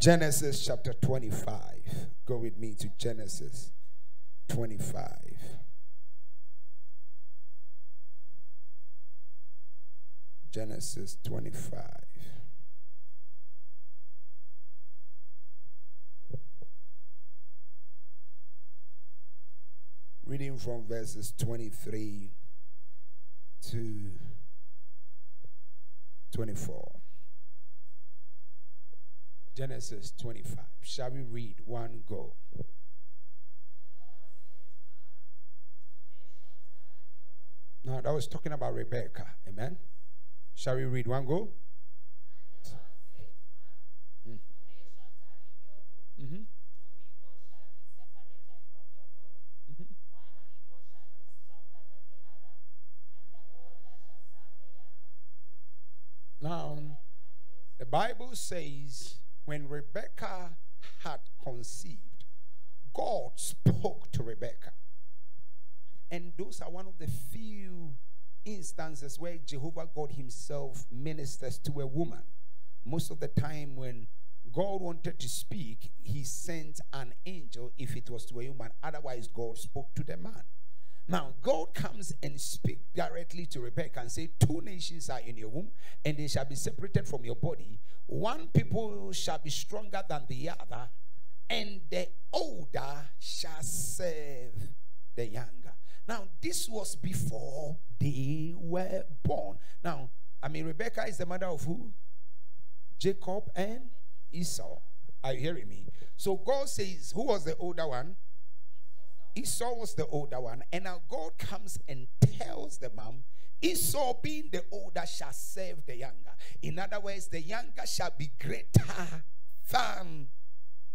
Genesis chapter 25. Go with me to Genesis 25. Genesis 25. Reading from verses 23 to 24. Genesis 25. Shall we read one go? Now, that was talking about Rebecca. Amen. Shall we read one go? Mm. Mm-hmm. Now, the Bible says when Rebecca had conceived, God spoke to Rebecca. And those are one of the few instances where Jehovah God Himself ministers to a woman. Most of the time, when God wanted to speak, He sent an angel if it was to a woman. Otherwise, God spoke to the man. Now, God comes and speaks directly to Rebecca and say, Two nations are in your womb, and they shall be separated from your body. One people shall be stronger than the other, and the older shall serve the younger. Now, this was before they were born. Now, I mean, Rebecca is the mother of who? Jacob and Esau. Are you hearing me? So God says, Who was the older one? Esau was the older one, and now God comes and tells the mom, Esau, being the older, shall serve the younger. In other words, the younger shall be greater than,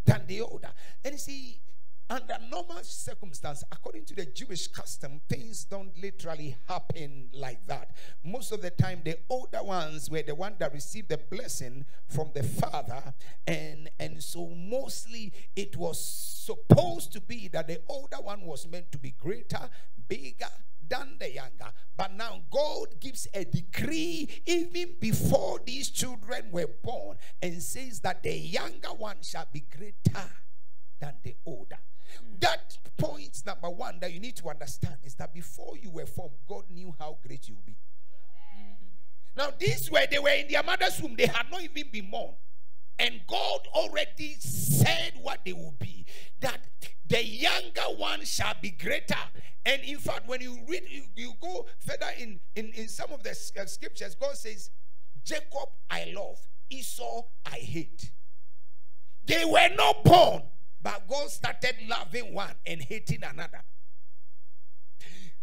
than the older. And you see, under normal circumstance, according to the Jewish custom, things don't literally happen like that. Most of the time, the older ones were the one that received the blessing from the father, and and so mostly it was supposed to be that the older one was meant to be greater, bigger than the younger. But now God gives a decree even before these children were born and says that the younger one shall be greater than the older. That point number one that you need to understand is that before you were formed, God knew how great you would be. Now, these were they were in their mother's womb, they had not even been born. And God already said what they will be. That the younger one shall be greater. And in fact, when you read, you, you go further in, in, in some of the uh, scriptures, God says, Jacob I love, Esau I hate. They were not born, but God started loving one and hating another.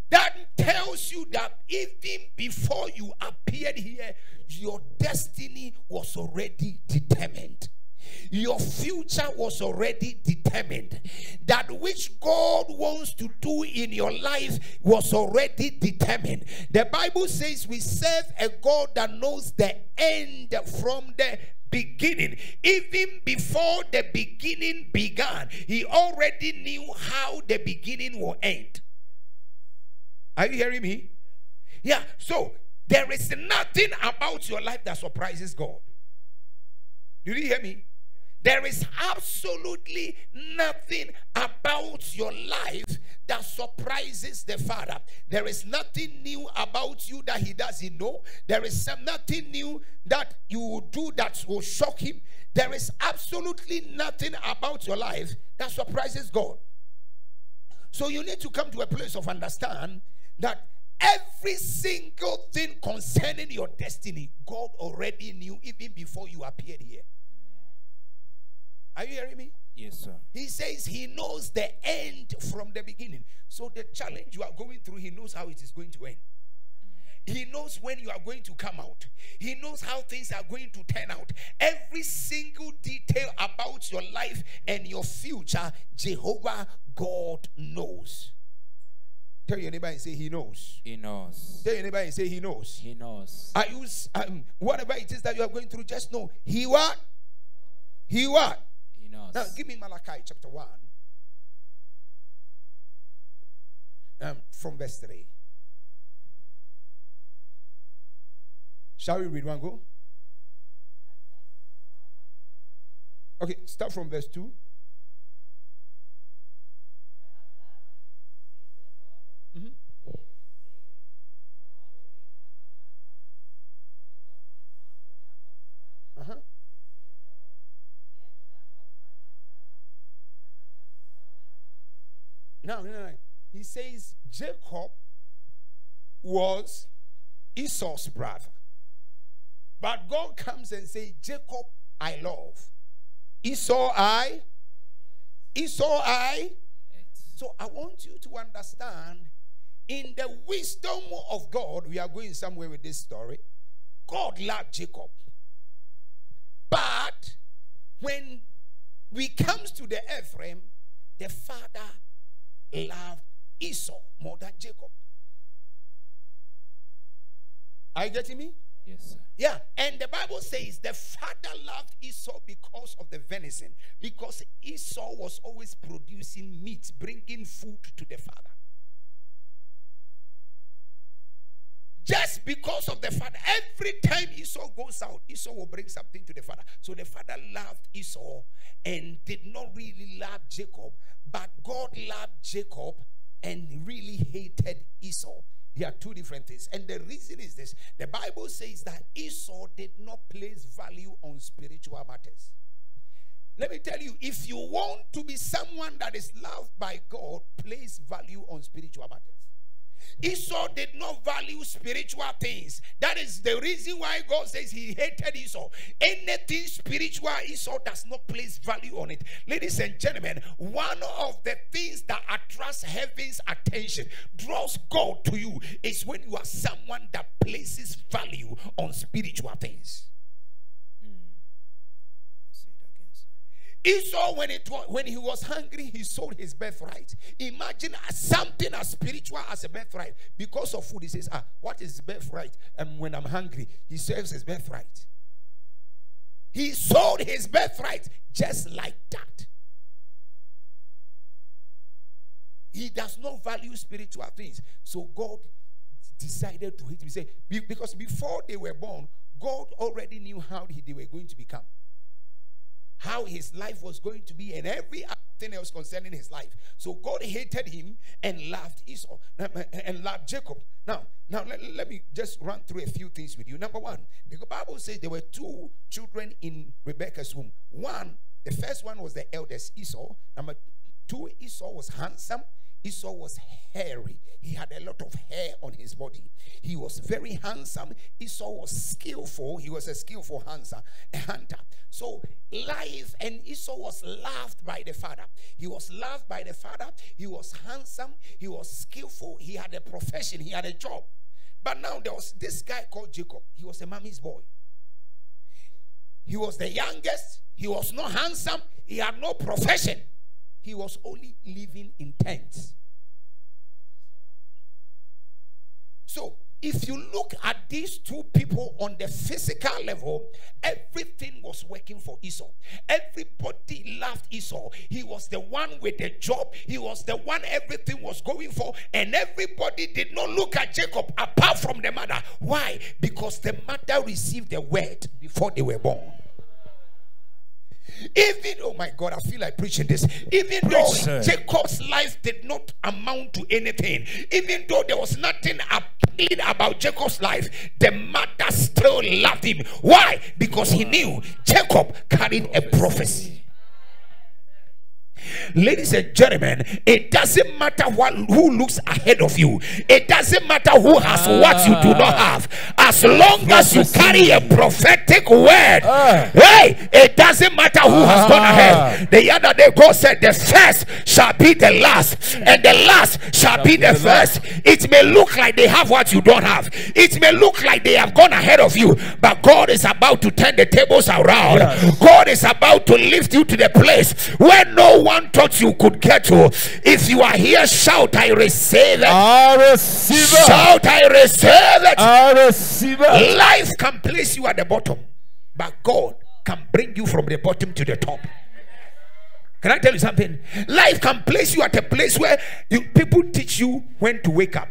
That tells you that even before you appeared here, your destiny was already determined. Your future was already determined. That which God wants to do in your life was already determined. The Bible says we serve a God that knows the end from the beginning. Even before the beginning began, He already knew how the beginning will end. Are you hearing me? Yeah. So there is nothing about your life that surprises God. Did you hear me? There is absolutely nothing about your life that surprises the Father. There is nothing new about you that He doesn't know. There is nothing new that you will do that will shock Him. There is absolutely nothing about your life that surprises God. So you need to come to a place of understand that every single thing concerning your destiny, God already knew even before you appeared here. Are you hearing me? Yes, sir. He says he knows the end from the beginning. So the challenge you are going through, he knows how it is going to end. He knows when you are going to come out. He knows how things are going to turn out. Every single detail about your life and your future, Jehovah God knows. Tell your neighbor and say he knows. He knows. Tell your neighbor and say he knows. He knows. Are you um, whatever it is that you are going through? Just know he what? He what? Now give me Malachi chapter one, um, from verse three. Shall we read one go? Okay, start from verse 2. Mhm. Uh-huh. No, no, no. He says Jacob was Esau's brother. But God comes and says, Jacob I love. Esau I. Esau I. So I want you to understand in the wisdom of God, we are going somewhere with this story. God loved Jacob. But when we comes to the Ephraim, the father loved Esau more than Jacob. Are you getting me? Yes, sir. Yeah, and the Bible says the father loved Esau because of the venison, because Esau was always producing meat, bringing food to the father. Just because of the father, every time Esau goes out, Esau will bring something to the father. So the father loved Esau and did not really love Jacob, but God loved Jacob and really hated Esau. There are two different things. And the reason is this the Bible says that Esau did not place value on spiritual matters. Let me tell you, if you want to be someone that is loved by God, place value on spiritual matters. Esau did not value spiritual things. That is the reason why God says he hated Esau. Anything spiritual, Esau does not place value on it. Ladies and gentlemen, one of the things that attracts heaven's attention, draws God to you, is when you are someone that places value on spiritual things. Say it again, sir. Esau, when it when he was hungry, he sold his birthright. Imagine something as spiritual as a birthright. Because of food, he says, "Ah, what is birthright?" And when I'm hungry, he serves his birthright. He sold his birthright just like that. He does not value spiritual things. So God decided to hit him. He said, because before they were born, God already knew how they were going to become how his life was going to be and every thing else concerning his life. So God hated him and loved Esau and loved Jacob. Now, now let, let me just run through a few things with you. Number one, the Bible says there were two children in Rebecca's womb. One, the first one was the eldest Esau. Number two, Esau was handsome. Esau was hairy. He had a lot of hair on his body. He was very handsome. Esau was skillful. He was a skillful hunter. So life and Esau was loved by the father. He was loved by the father. He was handsome. He was skillful. He had a profession. He had a job. But now there was this guy called Jacob. He was a mommy's boy. He was the youngest. He was not handsome. He had no profession. He was only living in tents. So, if you look at these two people on the physical level, everything was working for Esau. Everybody loved Esau. He was the one with the job, he was the one everything was going for, and everybody did not look at Jacob apart from the mother. Why? Because the mother received the word before they were born. Even oh my God, I feel like preaching this. Even though. Jacob's life did not amount to anything, even though there was nothing appealing about Jacob's life, the mother still loved him. Why? Because he knew Jacob carried a prophecy. Ladies and gentlemen, it doesn't matter what who looks ahead of you. It doesn't matter who has what you do not have. As long as you carry a prophetic word, Ah. hey, it doesn't matter who has gone Ah. ahead. The other day, God said, "The first shall be the last, and the last shall be the be the last." first." It may look like they have what you don't have. It may look like they have gone ahead of you, but God is about to turn the tables around. Yes. God is about to lift you to the place where no one thought you could get to. If you are here, shout, I receive it. I receive it. Shout, I receive it. I receive it. Life can place you at the bottom, but God can bring you from the bottom to the top. Can I tell you something? Life can place you at a place where you, people teach you when to wake up.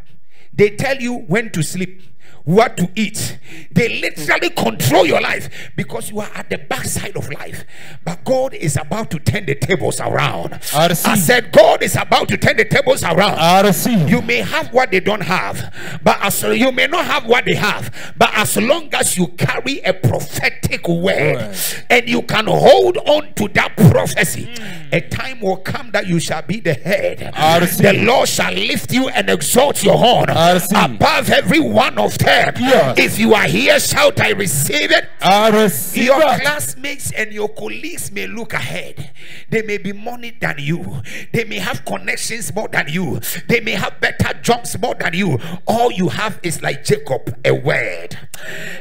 They tell you when to sleep. What to eat. They literally control your life because you are at the backside of life. But God is about to turn the tables around. I. I said, God is about to turn the tables around. Receive. You may have what they don't have, but as you may not have what they have, but as long as you carry a prophetic word Word. and you can hold on to that prophecy, a time will come that you shall be the head. Receive. The Lord shall lift you and exalt your horn receive. above every one of them. Yes. If you are here, shout, I receive it. Receive Your it. classmates and your colleagues may look ahead. They may be money than you. They may have connections more than you. They may have better jobs more than you. All you have is like Jacob, a word.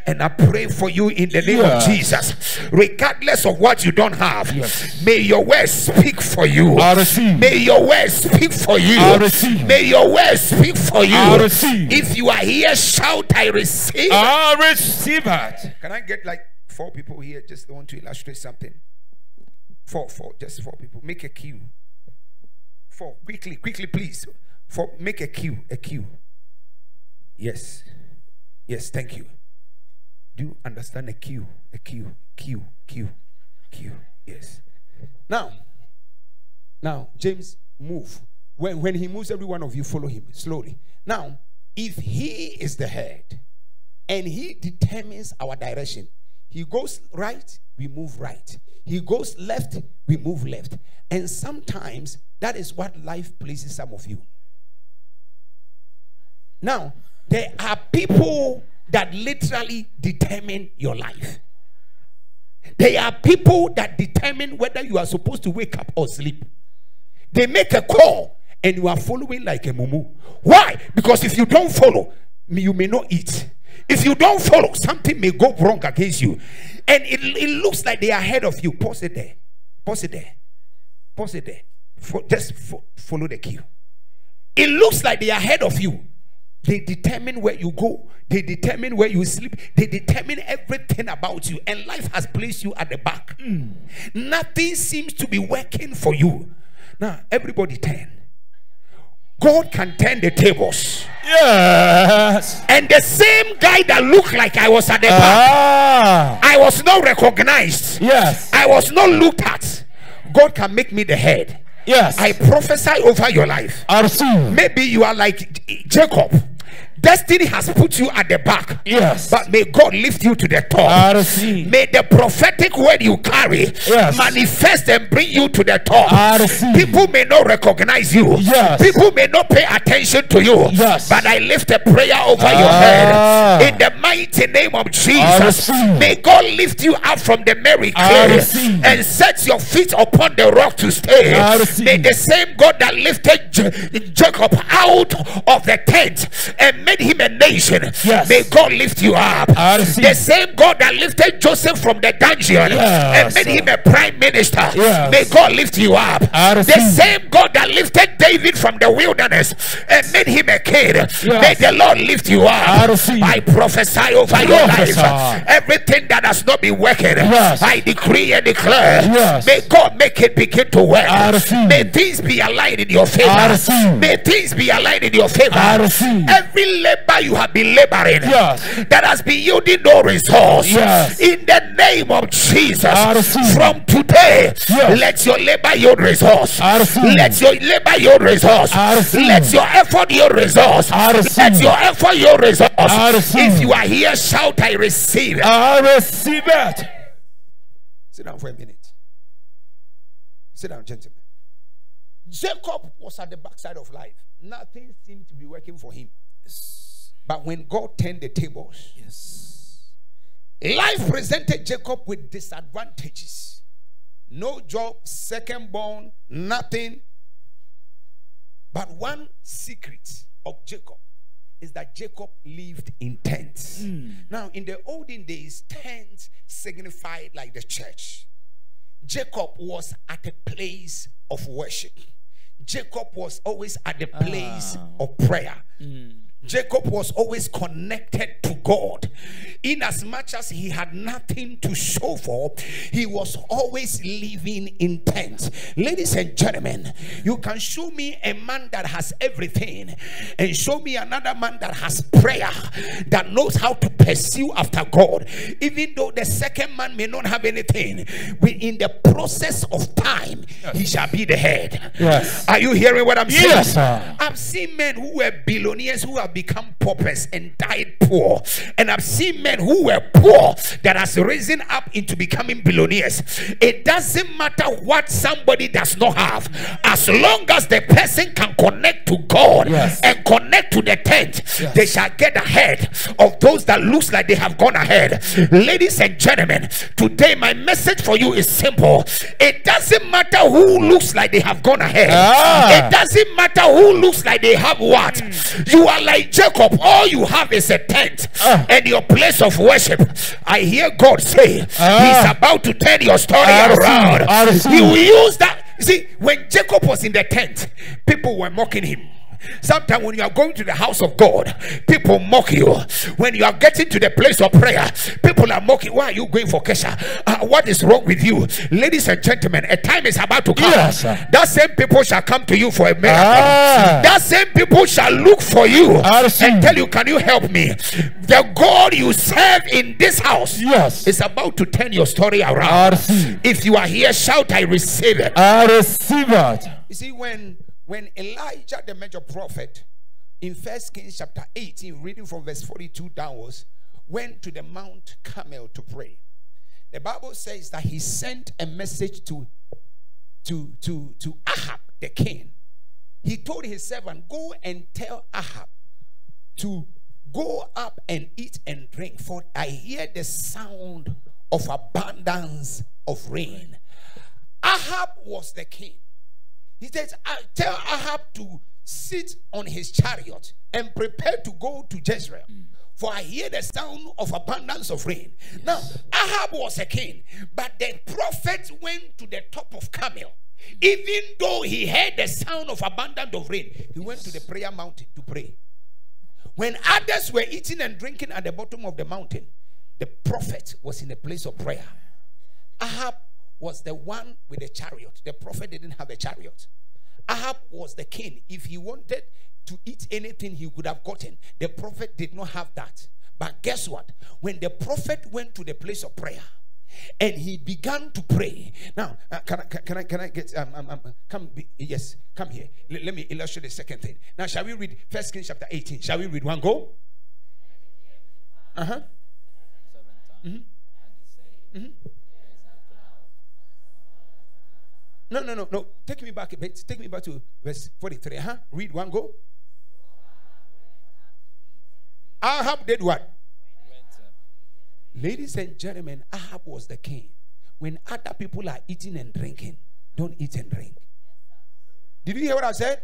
And I pray for you in the name Yes. of Jesus. Regardless of what you don't have, Yes. may your words speak for you. I receive. May your words speak for you. I receive. May your words speak for you. I receive. If you are here, shout, I receive. I receive it. Can I get like four people here? Just want to illustrate something. Four, four, just four people. Make a queue. Four, quickly, quickly, please. Four, make a queue, a queue. Yes, yes, thank you. Do you understand a queue? A queue, queue, queue, queue. Yes. Now, now, James, move. When, when he moves, every one of you follow him slowly. Now, if he is the head and he determines our direction, he goes right, we move right. He goes left, we move left. And sometimes that is what life places some of you. Now, there are people that literally determine your life. There are people that determine whether you are supposed to wake up or sleep. They make a call and you are following like a mumu. Why? Because if you don't follow, you may not eat. If you don't follow, something may go wrong against you. And it, it looks like they are ahead of you. Pause it there. Pause it there. Pause it there. Fo- just fo- follow the queue. It looks like they are ahead of you. They determine where you go. They determine where you sleep. They determine everything about you. And life has placed you at the back. Hmm. Nothing seems to be working for you. Now, everybody turn. God can turn the tables. Yes. And the same guy that looked like I was at the back, Ah. I was not recognized. Yes. I was not looked at. God can make me the head. Yes. I prophesy over your life. I receive. Maybe you are like Jacob. Destiny has put you at the back. Yes. But may God lift you to the top. I receive. May the prophetic word you carry Yes. manifest and bring you to the top. I receive. People may not recognize you. Yes. People may not pay attention to you. Yes. But I lift a prayer over your Ah. head. In the mighty name of Jesus. May God lift you up from the merry clay and set your feet upon the rock to stay. May the same God that lifted Jacob out of the tent and made him a nation. Yes. May God lift you up. The same God that lifted Joseph from the dungeon and made him a prime minister. Yes. May God lift you up. The same God that lifted David from the wilderness and made him a king. May the Lord lift you up. I prophesy over your Prophesy. life. Everything that has not been working, Yes. I decree and declare. Yes. May God make it begin to work. May things be aligned in your favor. May things be aligned in your favor. Every labor you have been laboring Yes. that has been yielding no results. Yes. In the name of Jesus, from today, Yes. let your labor yield results. Let your labor yield results. Let your effort yield results. Let your effort yield results. If you are here, shout, I receive it. I receive it. Sit down for a minute. Sit down, gentlemen. Jacob was at the backside of life. Nothing seemed to be working for him. But when God turned the tables, Yes. life presented Jacob with disadvantages. No job, second born, nothing. But one secret of Jacob is that Jacob lived in tents. Now, in the olden days, tents signified like the church. Jacob was at a place of worship. Jacob was always at the place Ah. of prayer. Jacob was always connected to God. In as much as he had nothing to show for, he was always living in tents. Ladies and gentlemen, you can show me a man that has everything and show me another man that has prayer, that knows how to pursue after God. Even though the second man may not have anything, in the process of time, he shall be the head. Yes. Are you hearing what I'm saying? Yes, sir. I've seen men who were billionaires who have become paupers and died poor. And I've seen men who were poor that has risen up into becoming billionaires. It doesn't matter what somebody does not have, as long as the person can connect to God Yes. and connect to the tent, Yes. they shall get ahead of those that looks like they have gone ahead. Ladies and gentlemen, today my message for you is simple. It doesn't matter who looks like they have gone ahead. Ah. It doesn't matter who looks like they have what. You are like Jacob. All you have is a tent Ah. and your place of worship. I hear God say Ah. He's about to turn your story around. He will use that. You See, when Jacob was in the tent, people were mocking him. Sometimes when you are going to the house of God, people mock you. When you are getting to the place of prayer, people are mocking. Why are you going for Kesha? Uh, what is wrong with you? Ladies and gentlemen, a time is about to come. Yes, that same people shall come to you for a miracle. Ah. That same people shall look for you and tell you, Can you help me? The God you serve in this house Yes. is about to turn your story around. If you are here, shout, I receive it. I receive it. You see, when when Elijah, the major prophet, in First Kings chapter 18, reading from verse 42 downwards, went to the Mount Carmel to pray. The Bible says that he sent a message to to to to Ahab the king. He told his servant, "Go and tell Ahab to go up and eat and drink, for I hear the sound of abundance of rain." Ahab was the king. He says, "I Tell Ahab to sit on his chariot and prepare to go to Jezreel. Mm. For I hear the sound of abundance of rain. Now, Ahab was a king, but the prophet went to the top of Carmel. Mm. Even though he heard the sound of abundance of rain, he went to the prayer mountain to pray. When others were eating and drinking at the bottom of the mountain, the prophet was in a place of prayer. Ahab was the one with the chariot. The prophet didn't have a chariot. Ahab was the king. If he wanted to eat anything, he could have gotten. The prophet did not have that. But guess what? When the prophet went to the place of prayer, and he began to pray. Now, uh, can, I, can, I can I get um, um, um come be, yes come here. Let, let me illustrate the second thing. Now, shall we read First Kings chapter eighteen? Shall we read one go? Uh huh. No, no, no, no. Take me back a bit. Take me back to verse 43. Huh? Read one go. Ahab did what? Ladies and gentlemen, Ahab was the king. When other people are eating and drinking, don't eat and drink. Did you hear what I said?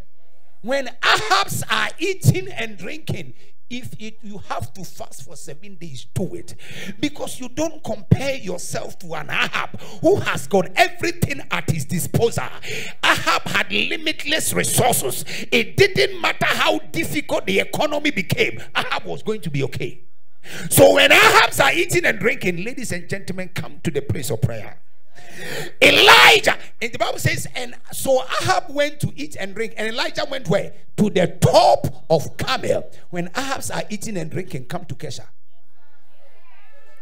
When Ahabs are eating and drinking, if it, you have to fast for seven days, do it. Because you don't compare yourself to an Ahab who has got everything at his disposal. Ahab had limitless resources. It didn't matter how difficult the economy became, Ahab was going to be okay. So when Ahabs are eating and drinking, ladies and gentlemen, come to the place of prayer. Elijah, and the Bible says, and so Ahab went to eat and drink, and Elijah went where? To the top of Carmel. When Ahabs are eating and drinking, come to Kesha.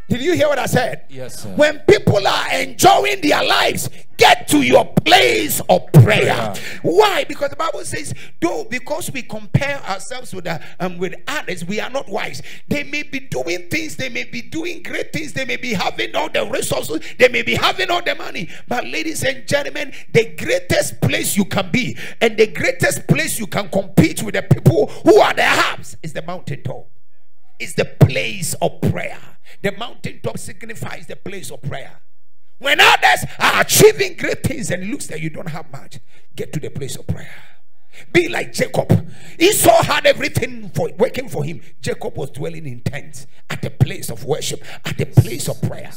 Did you hear what I said? Yes, sir. When people are enjoying their lives, get to your place of prayer. Why? Because the Bible says, though, because we compare ourselves with the, um, with others, we are not wise. They may be doing things, they may be doing great things, they may be having all the resources, they may be having all the money. But, ladies and gentlemen, the greatest place you can be and the greatest place you can compete with the people who are the Habs is the mountaintop is the place of prayer. The mountaintop signifies the place of prayer. When others are achieving great things and looks like you don't have much, get to the place of prayer. Be like Jacob. Esau had everything for working for him. Jacob was dwelling in tents at the place of worship, at the place of prayer.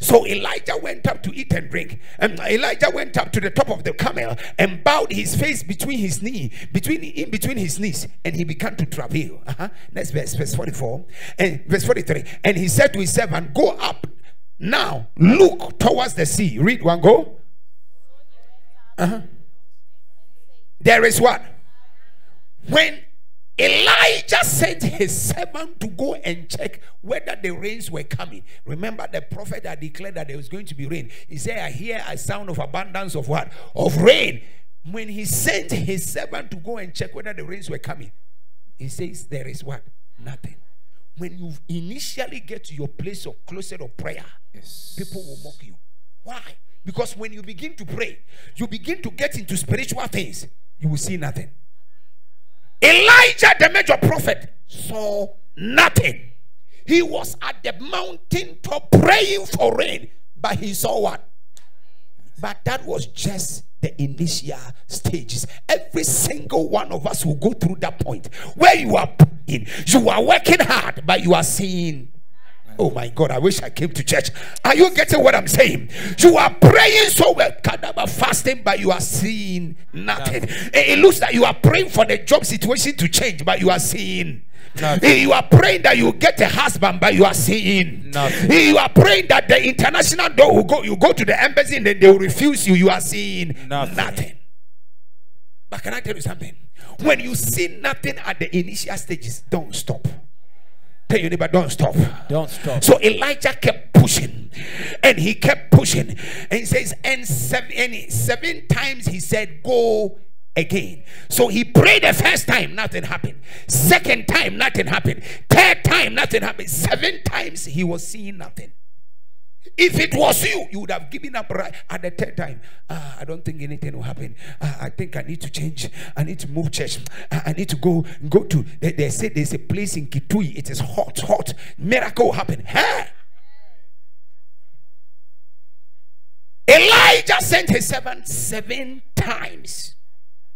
So Elijah went up to eat and drink. And Elijah went up to the top of the Carmel and bowed his face between his knee, between in between his knees, and he began to travail. Uh-huh. Next verse, verse 44. And verse 43. And he said to his servant, Go up now, look towards the sea. Read one go. Uh-huh. There is what? When Elijah sent his servant to go and check whether the rains were coming. Remember, the prophet had declared that there was going to be rain. He said, I hear a sound of abundance of what? Of rain. When he sent his servant to go and check whether the rains were coming, he says, There is what? Nothing. When you initially get to your place of closet of prayer, Yes. people will mock you. Why? Because when you begin to pray, you begin to get into spiritual things, you will see nothing. Elijah, the major prophet, saw nothing. He was at the mountain top praying for rain, but he saw what? But that was just the initial stages. Every single one of us will go through that point where you are praying, you are working hard, but you are seeing. Oh my God, I wish I came to church. Are you getting what I'm saying? You are praying so well, Kadaba fasting, but you are seeing nothing. It it looks like you are praying for the job situation to change, but you are seeing. Nothing. You are praying that you get a husband, but you are seeing. Nothing. You are praying that the international door will go. You go to the embassy and then they will refuse you. You are seeing Nothing. nothing. But can I tell you something? When you see nothing at the initial stages, don't stop. Tell your neighbor, don't stop. Don't stop. So Elijah kept pushing and he kept pushing. And he says, and seven, and seven times he said, Go again. So he prayed the first time, nothing happened. Second time, nothing happened. Third time, nothing happened. Seven times he was seeing nothing. If it was you, you would have given up right at the third time. Ah, I don't think anything will happen. Ah, I think I need to change. I need to move church. Ah, I need to go go to. They, they say there's a place in Kitui. It is hot, hot. Miracle happen. Hey! Elijah sent his servant seven times.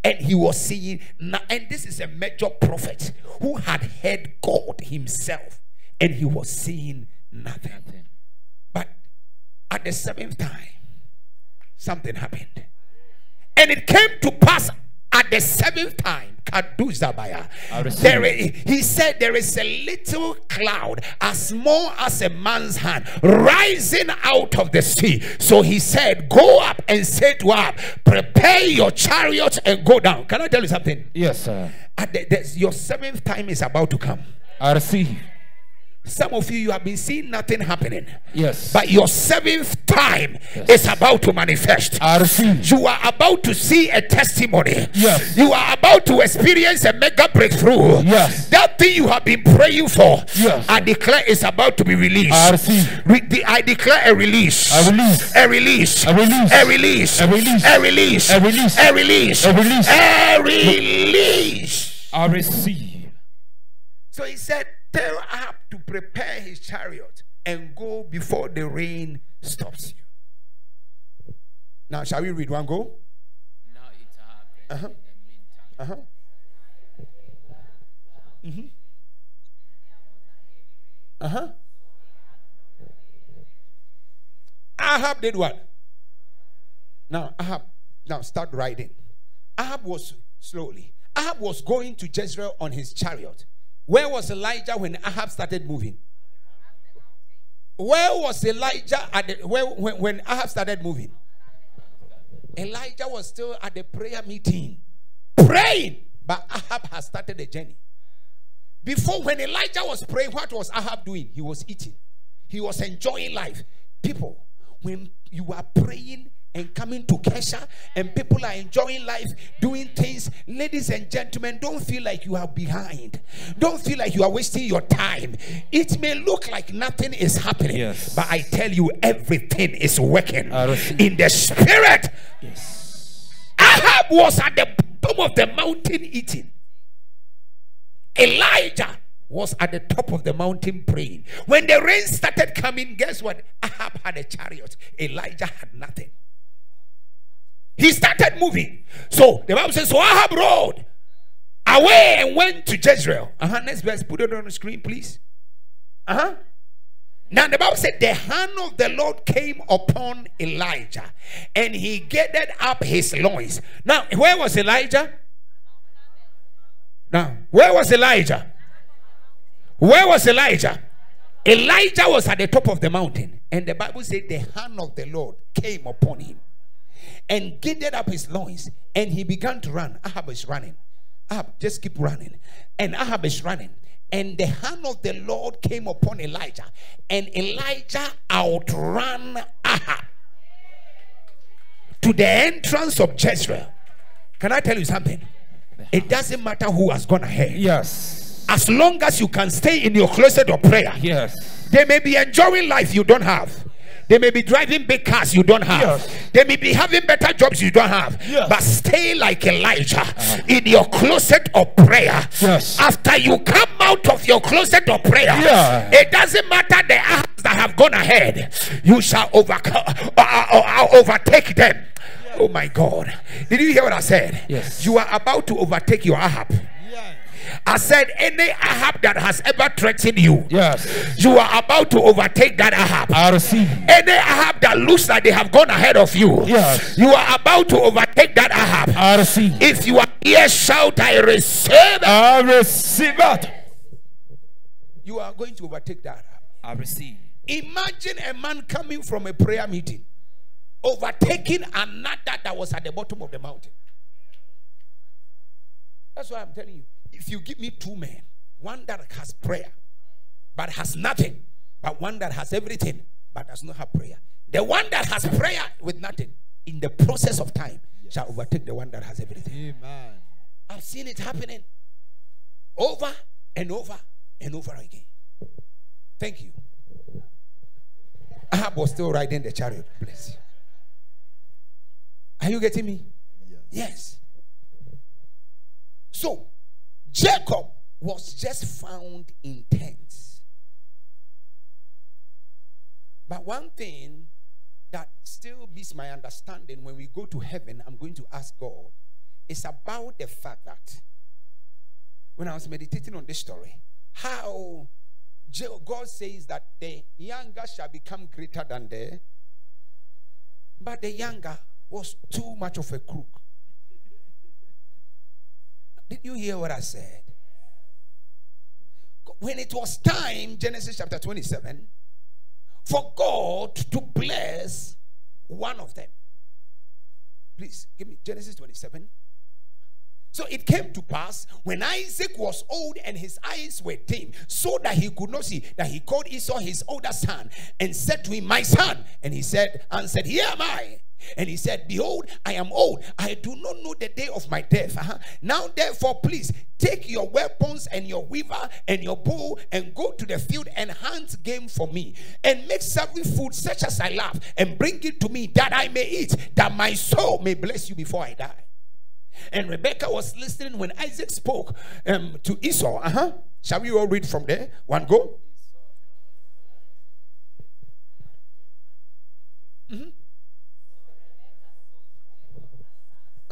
And he was seeing, and this is a major prophet who had heard God himself, and he was seeing nothing. At the seventh time, something happened. And it came to pass at the seventh time, there he said, There is a little cloud as small as a man's hand rising out of the sea. So he said, Go up and say to Ahab, Prepare your chariot and go down. Can I tell you something? Yes, sir. At the, the- your seventh time is about to come. I receive. Some of you, you have been seeing nothing happening. Yes. But your seventh time Yes. is about to manifest. You are about to see a testimony. Yes. You are about to experience a mega breakthrough. Yes. That thing you have been praying for, Yes. I declare is about to be released. Re- I declare a release. I release. A release. A release. A release. A release. A release. A release. A release. A release. A release. I receive. So he said, Tell to prepare his chariot and go before the rain stops you. Now, shall we read one go? Now it happened Uh-huh. in the meantime. Uh huh. Mm-hmm. Uh huh. Ahab did what? Now, Ahab, now start riding. Ahab was slowly. Ahab was going to Jezreel on his chariot. Where was Elijah when Ahab started moving? Where was Elijah at the, where, when, when Ahab started moving? Elijah was still at the prayer meeting praying, but Ahab has started the journey. Before, when Elijah was praying, what was Ahab doing? He was eating, he was enjoying life. People, when you are praying and coming to Kesha and people are enjoying life, doing things, ladies and gentlemen, don't feel like you are behind. Don't feel like you are wasting your time. It may look like nothing is happening, Yes. but I tell you, everything is working in the spirit. Yes. Ahab was at the bottom of the mountain eating. Elijah was at the top of the mountain praying. When the rain started coming, guess what? Ahab had a chariot. Elijah had nothing. He started moving. So the Bible says, So Ahab rode away and went to Jezreel. Uh huh. Next verse, put it on the screen, please. Uh huh. Now the Bible said the hand of the Lord came upon Elijah and he gathered up his loins. Now, where was Elijah? Now, where was Elijah? Where was Elijah? Elijah was at the top of the mountain, and the Bible said the hand of the Lord came upon him and gathered up his loins, and he began to run. Ahab is running. Ahab, just keep running. And Ahab is running. And the hand of the Lord came upon Elijah, and Elijah outran Ahab to the entrance of Jezreel. Can I tell you something? It doesn't matter who has gone ahead. Yes. As long as you can stay in your closet of prayer, Yes. they may be enjoying life you don't have. They may be driving big cars you don't have. Yes. They may be having better jobs you don't have. Yes. But stay like Elijah in your closet of prayer. Yes. After you come out of your closet of prayer, Yeah. it doesn't matter the Ahabs that have gone ahead. You shall overcome, uh, uh, uh, overtake them. Oh my God! Did you hear what I said? Yes. You are about to overtake your Ahab. I said, any Ahab that has ever threatened you, Yes. you are about to overtake that Ahab. I receive. Any Ahab that looks like they have gone ahead of you, Yes. you are about to overtake that Ahab. I receive. If you are here, shout, I receive. I receive it. You are going to overtake that Ahab. I receive. Imagine a man coming from a prayer meeting, overtaking another that was at the bottom of the mountain. That's why I'm telling you. If you give me two men, one that has prayer but has nothing, but one that has everything but does not have prayer, the one that has prayer with nothing, in the process of time, shall overtake the one that has everything. Amen. I've seen it happening over and over and over again. Thank you. Ahab was still riding the chariot. Bless you. Are you getting me? Yes. Yes. So, Jacob was just found in tents. But one thing that still beats my understanding when we go to heaven, I'm going to ask God, is about the fact that when I was meditating on this story, how God says that the younger shall become greater than the, but the younger was too much of a crook. Did you hear what I said? When it was time, Genesis chapter 27, for God to bless one of them. Please give me Genesis 27. So it came to pass when Isaac was old and his eyes were dim, so that he could not see, that he called Esau his older son and said to him, My son. And he said, answered, Here am I. And he said, Behold, I am old. I do not know the day of my death. Uh-huh. Now, therefore, please take your weapons and your weaver and your bow and go to the field and hunt game for me. And make savory food such as I love and bring it to me that I may eat, that my soul may bless you before I die. And Rebecca was listening when Isaac spoke um, to Esau. Uh huh. Shall we all read from there? One go.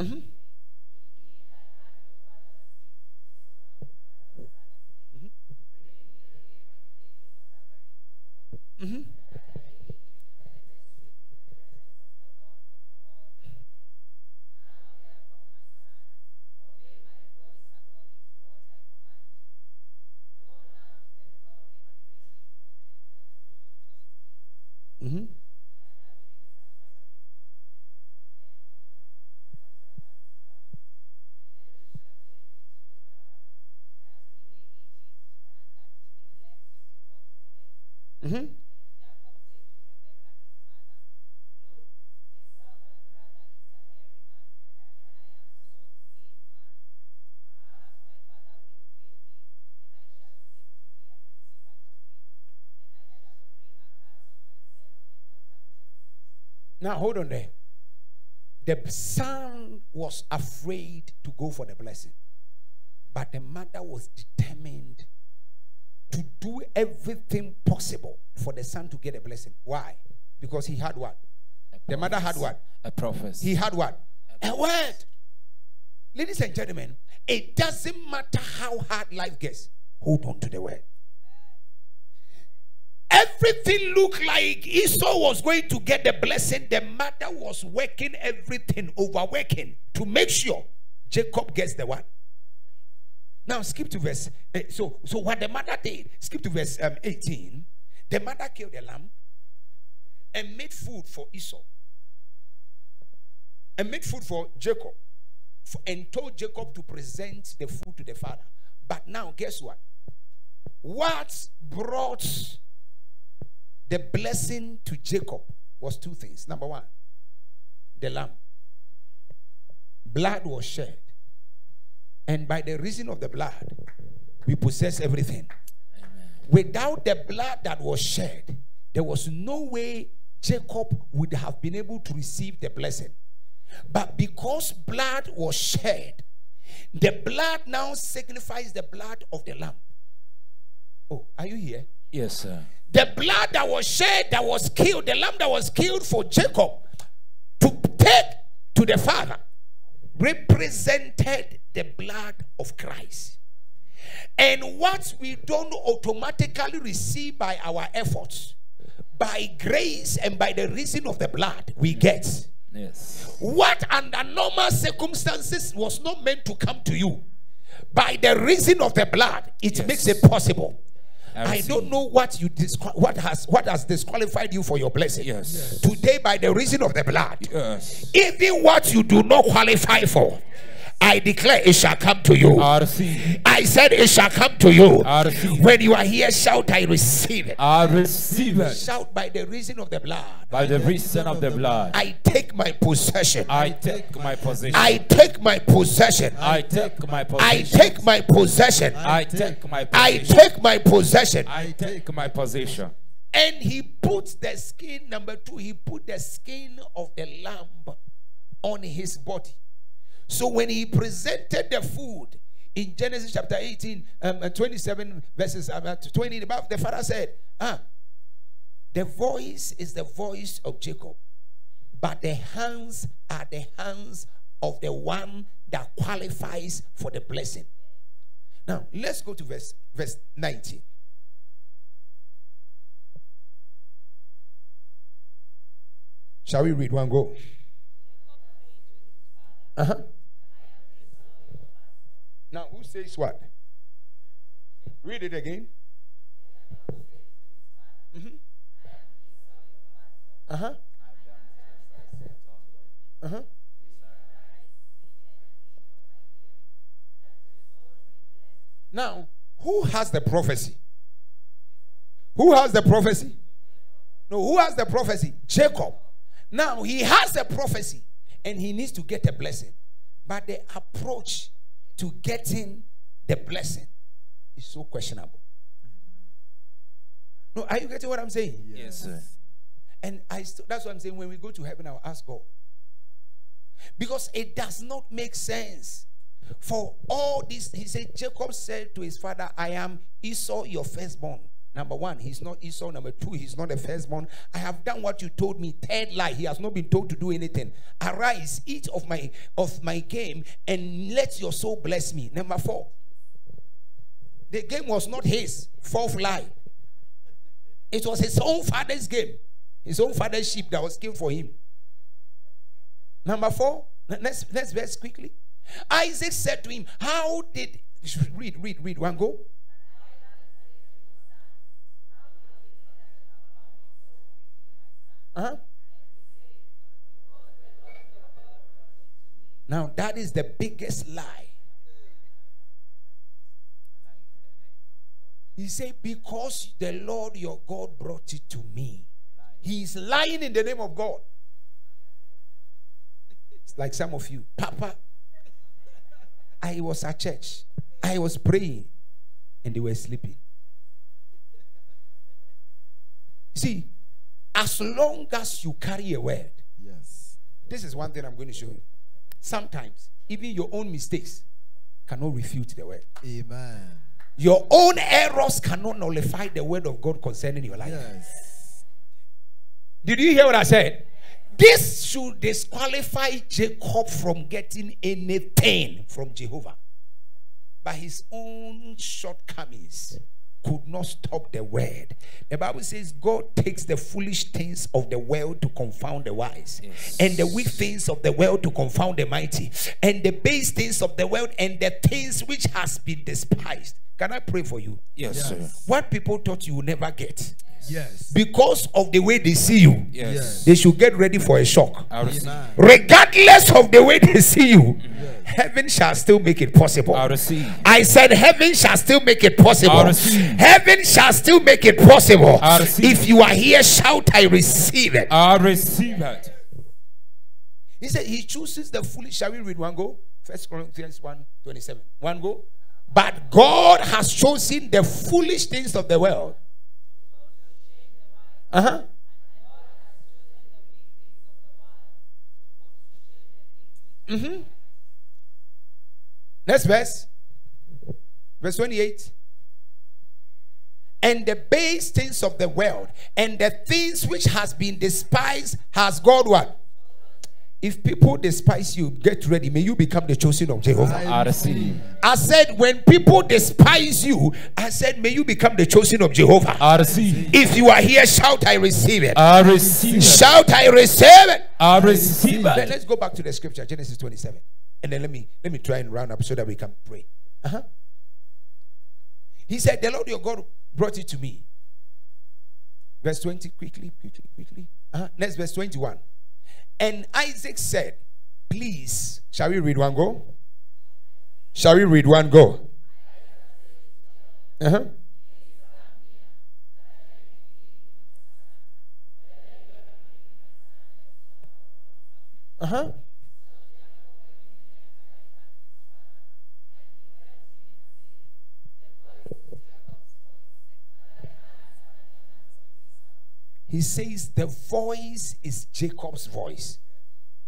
Mm-hmm. Now hold on there. The son was afraid to go for the blessing, but the mother was determined to do everything possible for the son to get a blessing. Why? Because he had what? The mother had what? A prophecy. He had what? A word. Ladies and gentlemen, it doesn't matter how hard life gets, hold on to the word. Everything looked like Esau was going to get the blessing. The mother was working everything, overworking to make sure Jacob gets the one. Now skip to verse. eh, so, so what the mother did, skip to verse um, 18. The mother killed the lamb and made food for Esau and made food for Jacob f- and told Jacob to present the food to the father. But now, guess what? What brought the blessing to Jacob was two things. Number one, the lamb. Blood was shed. And by the reason of the blood, we possess everything. Without the blood that was shed, there was no way Jacob would have been able to receive the blessing. But because blood was shed, the blood now signifies the blood of the lamb. Oh, are you here? Yes, sir. The blood that was shed, that was killed, the lamb that was killed for Jacob to take to the Father, represented the blood of Christ. And what we don't automatically receive by our efforts, by grace and by the reason of the blood, we get. Yes. What under normal circumstances was not meant to come to you, by the reason of the blood, it Yes. makes it possible. I I, don't know what you disqual- what has what has disqualified you for your blessing. Yes. Yes. Today, by the reason of the blood, Yes. even what you do not qualify for, I declare it shall come to you. I. I said it shall come to you. Receive. When you are here, shout, I receive it. I receive it Shout by the reason of the blood. by the reason of the blood. I take my possession. I take my possession. I take my possession. I take my possession. I possession. take my possession. I take my I take my possession. I take my possession. And he put the skin, number two, he put the skin of the lamb on his body. So when he presented the food in Genesis chapter 18 um, and 27 verses um, uh, 20 above, the father said, Ah, the voice is the voice of Jacob, but the hands are the hands of the one that qualifies for the blessing. Now let's go to verse verse 19. Shall we read one go? Uh huh. Now, who says what? Read it again. Mm-hmm. Uh huh. Uh huh. Now, who has the prophecy? Who has the prophecy? No, who has the prophecy? Jacob. Now he has a prophecy and he needs to get a blessing. But the approach to getting the blessing is so questionable. No, are you getting what I'm saying? Yes, sir. And I st- that's what I'm saying. When we go to heaven, I'll ask God. Because it does not make sense for all this. He said, Jacob said to his father, I am Esau, your firstborn. Number one, he's not Esau. Number two, he's not a firstborn. I have done what you told me. Third lie, he has not been told to do anything. Arise, eat of my of my game, and let your soul bless me. Number four, the game was not his. Fourth lie, it was his own father's game, his own father's sheep that was killed for him. Number four, let's let's verse quickly. Isaac said to him, How did read, read, read, one go? Uh-huh. Now that is the biggest lie. He said, Because the Lord your God brought it to me. He is lying in the name of God. It's like some of you. Papa, I was at church. I was praying. And they were sleeping. See, as long as you carry a word, Yes. this is one thing I'm going to show you. Sometimes, even your own mistakes cannot refute the word. Amen. Your own errors cannot nullify the word of God concerning your life. Yes. Did you hear what I said? This should disqualify Jacob from getting anything from Jehovah by his own shortcomings could not stop the word. The Bible says God takes the foolish things of the world to confound the wise, Yes. and the weak things of the world to confound the mighty, and the base things of the world and the things which has been despised. Can I pray for you? Yes, sir. What people thought you would never get Yes. because of the way they see you, Yes. Yes. they should get ready for a shock. I receive. Regardless of the way they see you, heaven shall still make it possible. I receive. I said, Heaven shall still make it possible. I receive. Heaven shall still make it possible. I receive. If you are here, shout, I receive it. I receive it. He said, He chooses the foolish. Shall we read one go? First Corinthians 1 27. One go. But God has chosen the foolish things of the world. Uh huh. Mm-hmm. Next verse. Verse 28. And the base things of the world and the things which has been despised has God what? If people despise you, get ready. May you become the chosen of Jehovah. I receive. I said, when people despise you, I said, may you become the chosen of Jehovah. I receive. If you are here, shout, I receive it. I receive it. Shout, I receive it. I receive Let's go back to the scripture, Genesis 27. And then let me let me try and round up so that we can pray. Uh-huh. He said, The Lord your God brought it to me. Verse 20, quickly, quickly, quickly. Uh-huh. Next, verse 21. And Isaac said, Please, shall we read one go? Shall we read one go? Uh huh. Uh huh. He says the voice is Jacob's voice.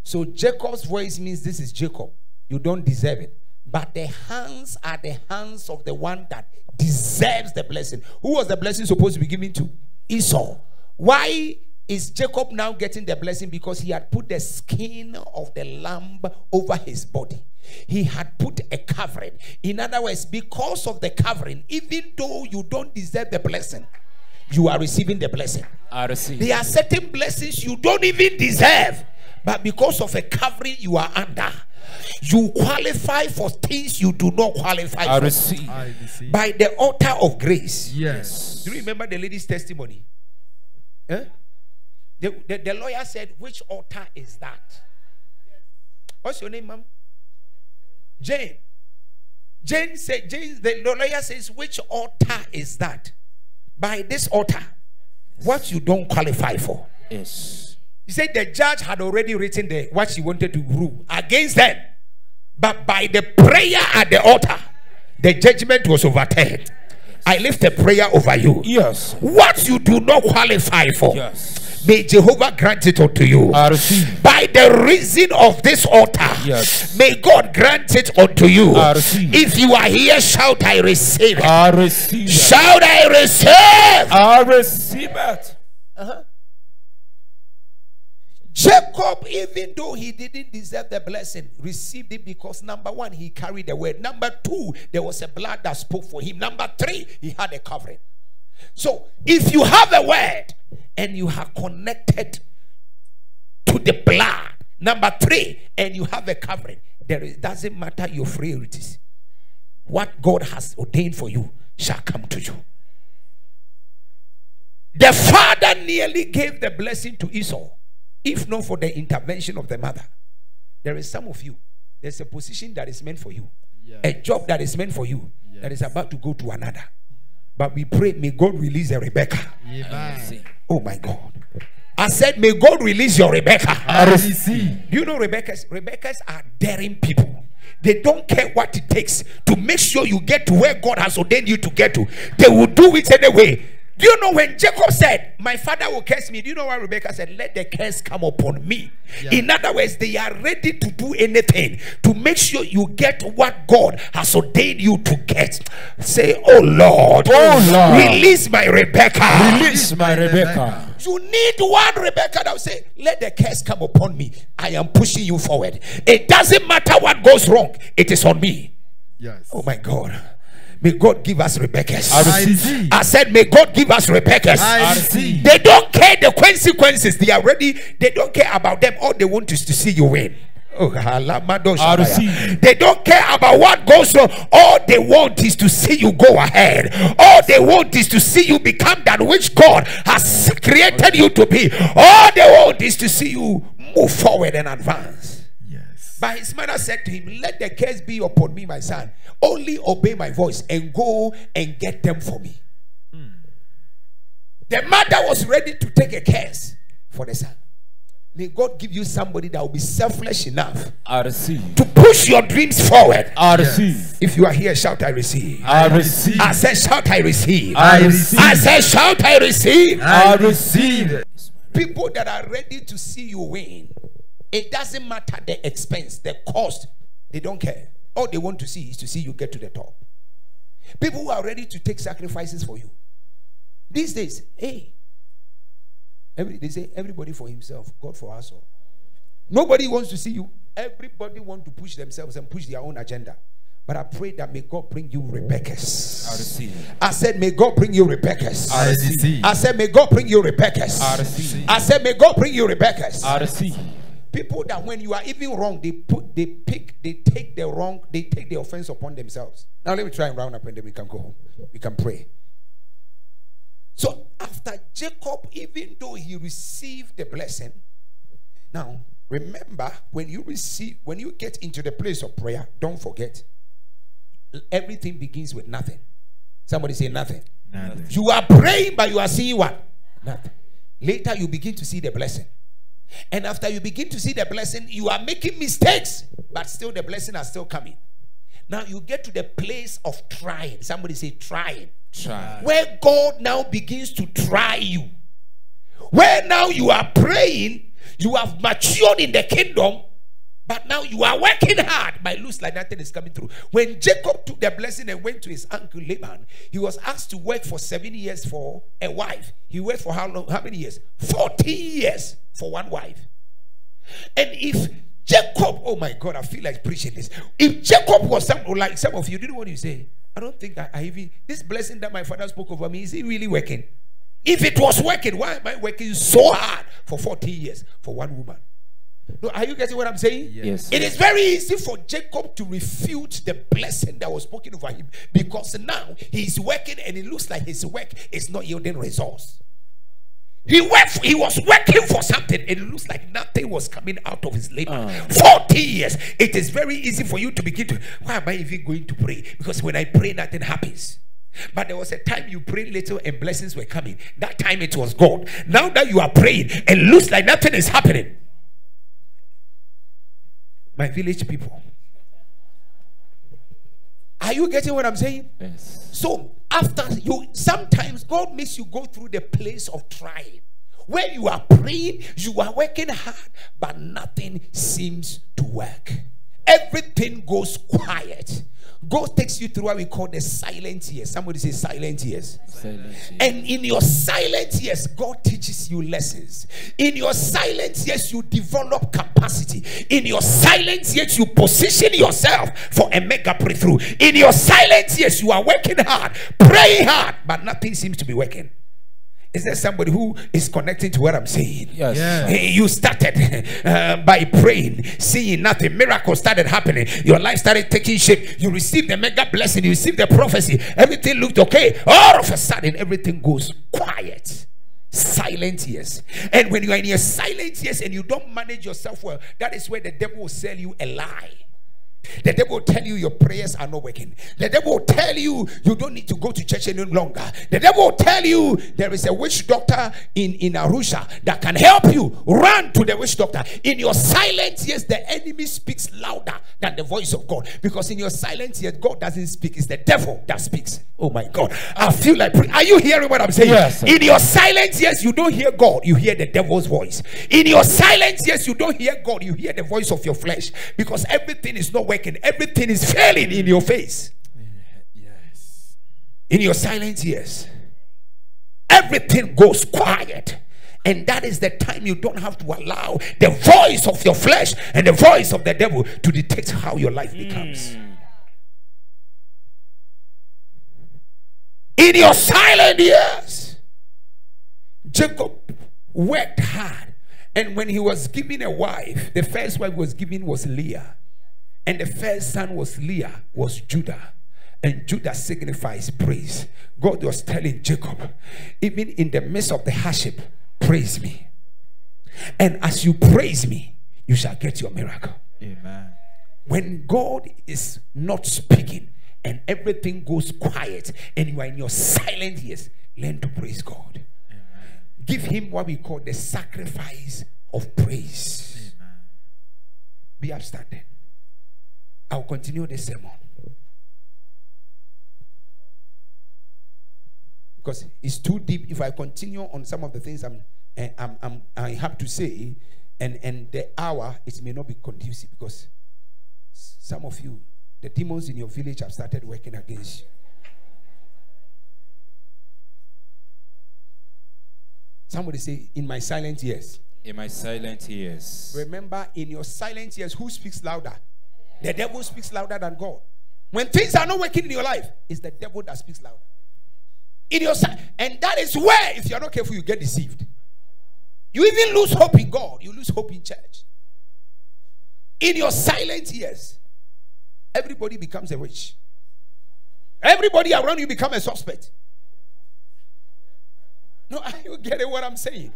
So Jacob's voice means this is Jacob. You don't deserve it. But the hands are the hands of the one that deserves the blessing. Who was the blessing supposed to be given to? Esau. Why is Jacob now getting the blessing? Because he had put the skin of the lamb over his body. He had put a covering. In other words, because of the covering, even though you don't deserve the blessing, you are receiving the blessing. I receive. There are certain blessings you don't even deserve, but because of a covering you are under, you qualify for things you do not qualify I for. receive. I receive. By the altar of grace. Yes. Do you remember the lady's testimony? Eh? The, the, the lawyer said, Which altar is that? What's your name, ma'am? Jane. Jane said, Jane, the lawyer says, Which altar is that? By this altar, what you don't qualify for. Yes. He said the judge had already written the what she wanted to rule against them. But by the prayer at the altar, the judgment was overturned. I lift a prayer over you. Yes. What you do not qualify for, Yes. May Jehovah grant it unto you. I. By the reason of this altar, Yes. may God grant it unto you. I. If you are here, shout, I receive it. I receive. it. Shout, I receive. I receive it. Uh-huh. Jacob, even though he didn't deserve the blessing, received it because number one, he carried the word. Number two, there was a blood that spoke for him. Number three, he had a covering. So if you have a word and you are connected to the blood, number three, and you have a covering, there is, doesn't matter your frailties. What God has ordained for you shall come to you. The father nearly gave the blessing to Esau, if not for the intervention of the mother. There is some of you, there's a position that is meant for you, a job that is meant for you, that is about to go to another. But we pray, may God release a Rebecca. Amen. Oh my God. I said, may God release your Rebecca. You know Rebecca's? Rebecca's are daring people. They don't care what it takes to make sure you get to where God has ordained you to get to. They will do it anyway. Do you know when Jacob said, My father will curse me? Do you know why Rebecca said, Let the curse come upon me? Yeah. In other words, they are ready to do anything to make sure you get what God has ordained you to get. Say, Oh Lord, Oh, Lord. release my Rebecca. Release my Rebecca. You need one Rebecca that will say, Let the curse come upon me. I am pushing you forward. It doesn't matter what goes wrong, it is on me. Yes. Oh my God. May God give us Rebecca's. I I receive. receive. I said, May God give us Rebecca's. They don't care the consequences. They are ready. They don't care about them. All they want is to see you win. Oh, They don't care about what goes on. All they want is to see you go ahead. All they want is to see you become that which God has created you to be. All they want is to see you move forward and advance. But his mother said to him, Let the curse be upon me, my son. Only obey my voice and go and get them for me. The mother was ready to take a curse for the son. May God give you somebody that will be selfless enough I receive. to push your dreams forward. I receive. If you are here, shout, I receive. I receive. I said, shout, I receive. I receive. I said, shout, I receive. I receive. People that are ready to see you win, it doesn't matter the expense, the cost, they don't care. All they want to see is to see you get to the top. People who are ready to take sacrifices for you. These days, hey, every, they say everybody for himself, God for us all. Nobody wants to see you. Everybody want to push themselves and push their own agenda. But I pray that may God bring you Rebecca's. I receive. I said, may God bring you Rebecca's. I receive. I said, may God bring you Rebecca's. I receive. I said, may God bring you Rebecca's. I receive. People that when you are even wrong, they put, they pick, they take the wrong, they take the offense upon themselves. Now let me try and round up and then we can go home. We can pray. So after Jacob, even though he received the blessing, now remember when you receive, when you get into the place of prayer, don't forget everything begins with nothing. Somebody say nothing. Nothing. You are praying, but you are seeing what? Nothing. Later, you begin to see the blessing. And after you begin to see the blessing, you are making mistakes, but still the blessing are still coming. Now you get to the place of trying. Somebody say trying. Try. Where God now begins to try you. Where now you are praying, you have matured in the kingdom, but now you are working hard, but loose like nothing is coming through. When Jacob took the blessing and went to his uncle Laban, he was asked to work for seven years for a wife. He worked for how long? How many years? 14 years for one wife. And if Jacob, oh my God, I feel like preaching this. If Jacob was some like some of you, didn't what you say? I don't think I, I even this blessing that my father spoke over me is it really working? If it was working, why am I working so hard for 14 years for one woman? No, are you getting what I'm saying? Yes. It is very easy for Jacob to refute the blessing that was spoken over him because now he's working and it looks like his work is not yielding results. He worked, he was working for something, and it looks like nothing was coming out of his labor. Ah. 40 years. It is very easy for you to begin to why am I even going to pray? Because when I pray, nothing happens. But there was a time you prayed little and blessings were coming. That time it was God. Now that you are praying, it looks like nothing is happening. My village people. Are you getting what I'm saying? Yes. So after you, sometimes God makes you go through the place of trying. Where you are praying, you are working hard, but nothing seems to work. Everything goes quiet. God takes you through what we call the silent years. Somebody say silent years. Silence. And in your silent years, God teaches you lessons. In your silent years, you develop capacity. In your silent years, you position yourself for a mega breakthrough. In your silent years, you are working hard, praying hard, but nothing seems to be working. Is there somebody who is connecting to what I'm saying? Yes. Yeah. Hey, you started uh, by praying, seeing nothing. Miracles started happening. Your life started taking shape. You received the mega blessing. You received the prophecy. Everything looked okay. All of a sudden, everything goes quiet. Silent years. And when you are in your silent years and you don't manage yourself well, that is where the devil will sell you a lie. The devil will tell you your prayers are not working. The devil will tell you you don't need to go to church any longer. The devil will tell you there is a witch doctor in, in Arusha that can help you. Run to the witch doctor. In your silence, yes, the enemy speaks louder than the voice of God. Because in your silence, yes, God doesn't speak, it's the devil that speaks. Oh my God. I feel like pre- are you hearing what I'm saying? Yes, sir. In your silence, yes, you don't hear God, you hear the devil's voice. In your silence, yes, you don't hear God, you hear the voice of your flesh. Because everything is not working, everything is failing in your face. Yes. In your silent years, everything goes quiet. And that is the time you don't have to allow the voice of your flesh and the voice of the devil to detect how your life becomes. In your silent years, Jacob worked hard. And when he was given a wife, the first wife was given was Leah. And the first son was Leah, was Judah. And Judah signifies praise. God was telling Jacob, even in the midst of the hardship, praise me. And as you praise me, you shall get your miracle. Amen. When God is not speaking and everything goes quiet and you are in your silent years, learn to praise God. Give Him what we call the sacrifice of praise. Amen. Be upstanding. I'll continue the sermon. Because it's too deep. If I continue on some of the things I'm, eh, I'm, I'm, I have to say, and, and the hour, it may not be conducive because some of you, the demons in your village have started working against you. Somebody say, In my silent years. In my silent years. Remember, in your silent years, who speaks louder? The devil speaks louder than God. When things are not working in your life, it's the devil that speaks louder. In your and that is where, if you are not careful, you get deceived. You even lose hope in God. You lose hope in church. In your silent years, everybody becomes a witch. Everybody around you become a suspect. No, are you getting what I'm saying?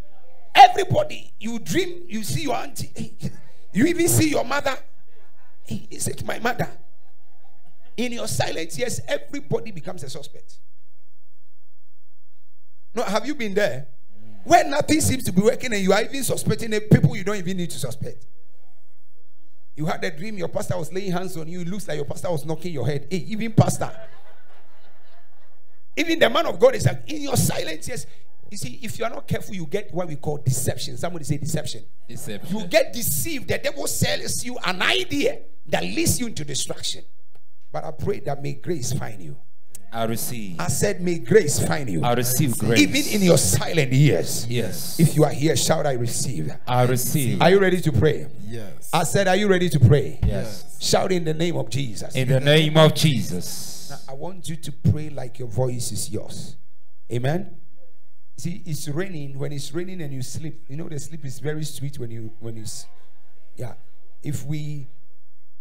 Everybody, you dream, you see your auntie, you even see your mother. Hey, is it my mother? In your silence, yes, everybody becomes a suspect. No, have you been there? Where nothing seems to be working and you are even suspecting people you don't even need to suspect. You had a dream, your pastor was laying hands on you. It looks like your pastor was knocking your head. Hey, even pastor. Even the man of God is like, in your silence, yes. You see, if you are not careful, you get what we call deception. Somebody say deception. Deception. You get deceived. The devil sells you an idea that leads you into destruction. But I pray that may grace find you. I receive. I said, may grace find you. I receive grace. Even in your silent years. Yes. If you are here, shout, I receive. I receive. Are you ready to pray? Yes. I said, Are you ready to pray? Yes. Shout in the name of Jesus. In the name of Jesus. Now, I want you to pray like your voice is yours. Amen. See, it's raining. When it's raining and you sleep, you know the sleep is very sweet when you when you s- yeah. If we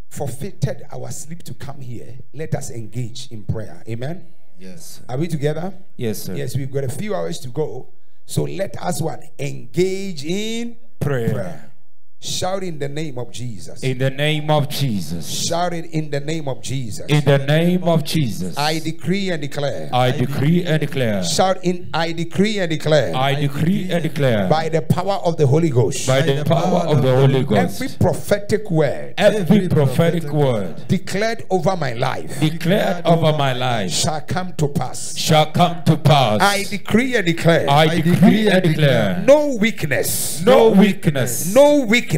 forfeited our sleep to come here, let us engage in prayer. Amen. Yes. Are we together? Yes, sir. Yes, we've got a few hours to go. So let us what? Engage in Prayer. prayer. Shout in the name of Jesus. In the name of Jesus. Shout it in the name of Jesus. In the name of Jesus. I decree and declare. I decree and declare. Shout in I decree and declare. I decree and declare. by the power of the Holy Ghost. By the power of the Holy Ghost. Every prophetic word Every prophetic word declared over my life declared over my life shall come to pass. shall come to pass. I decree and declare I decree and declare. no weakness, No weakness. no weakness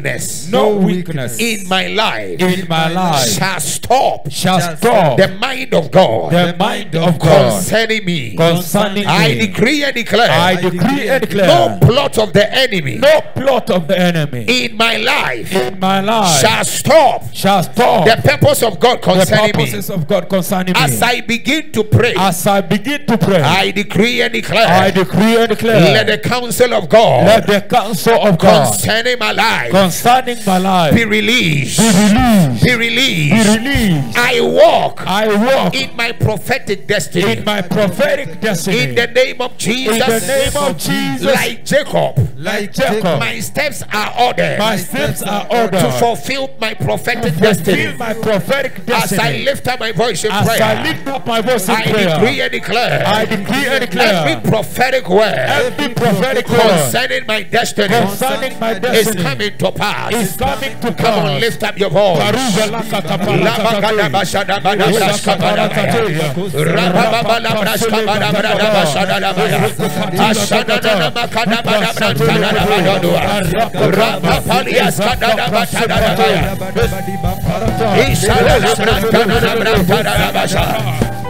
No weakness in my life in my life shall stop shall stop the mind of God the mind of God concerning me. concerning I me. decree and declare I decree and declare, no plot of the enemy no plot of the enemy in my life in my life shall stop shall stop the purpose of God the concerning me. purposes of God concerning me. As I begin to pray, As I begin to pray, I decree and declare, I decree and declare, let the counsel of God let the counsel of God concerning my life concerning my life be released. be released. Be released. Be released. I walk I walk in my prophetic destiny. in my prophetic destiny. In the name of Jesus. In the name of Jesus, like Jacob, like Jacob, my steps are ordered my steps are ordered to fulfill my prophetic fulfill destiny. my prophetic As I destiny. lift up my voice in As I lift up my voice in I decree prayer, and declare I decree and declare every prophetic word every prophetic word concerning my destiny concerning my destiny is coming to pass. is coming to Come on, lift up your voice.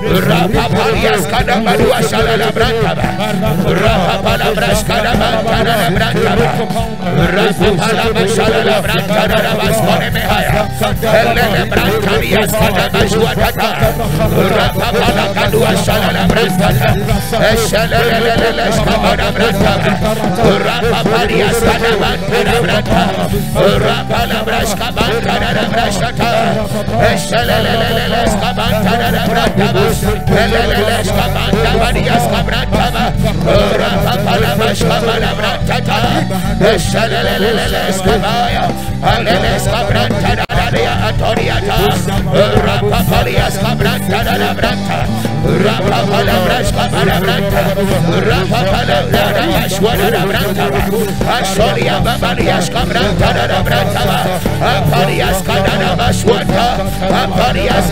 Laka kapala Labagada kakatui. bashada bada braska bada baya. Rabababala braska bada brada bashada baya. Ashada dana makada bada branta dana bada dua. Rapapalias kada dana bata dana baya. Ishala la branta dana branta dana basha. Rapapalias kada shala la branta ba. Rapapala braska dana branta dana branta ba. Rapapala bashala la branta dana baskone mehaya. Elele brantaria skada bajuatata. Rapapala kadua shalala brantata. Eshelelelele skabada brantata. Rapapalia skada bantara branta. Rapala braska bantara brashata. Eshelelelele skabantara brantaba. Skabrantara daria atoriata. Rapapalia skabrantara branta. Rapapala braska bada branta. Rapapala brashwada branta. Asoria babalia skabrantara branta. Aparias. Aparias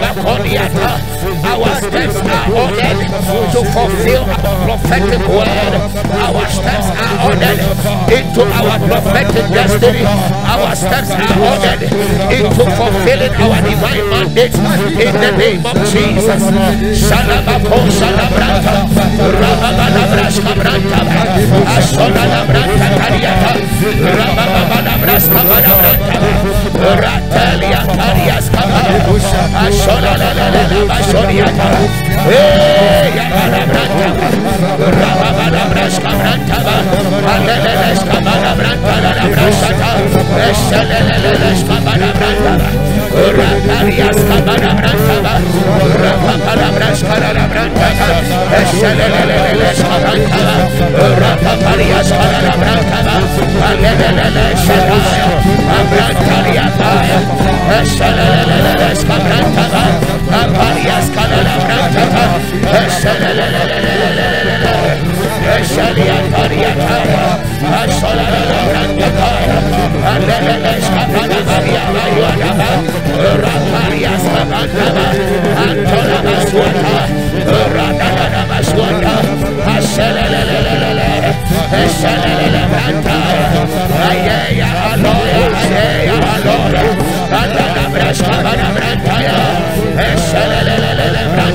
bakoniata. Our steps are ordered to fulfill our prophetic word. Our steps are ordered into our prophetic destiny. Our steps are ordered into fulfilling our divine mandate in the name of Jesus. Shalabako shalabranta. Rababalabrashka branta. Ashonalabranta kariata. Rababalabrashka branta. Branta. Rapapalabrashka Raparias Baswata, Ashelelelele, Brantaya,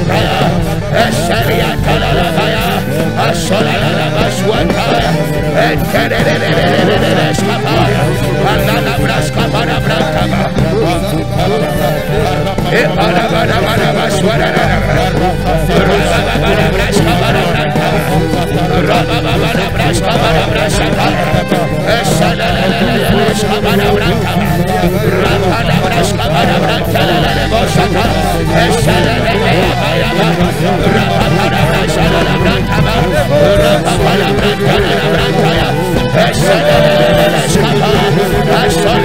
Talalabaya, Ashola Baswata, Entelelelele Skapaya, Alana Braska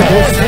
Yes,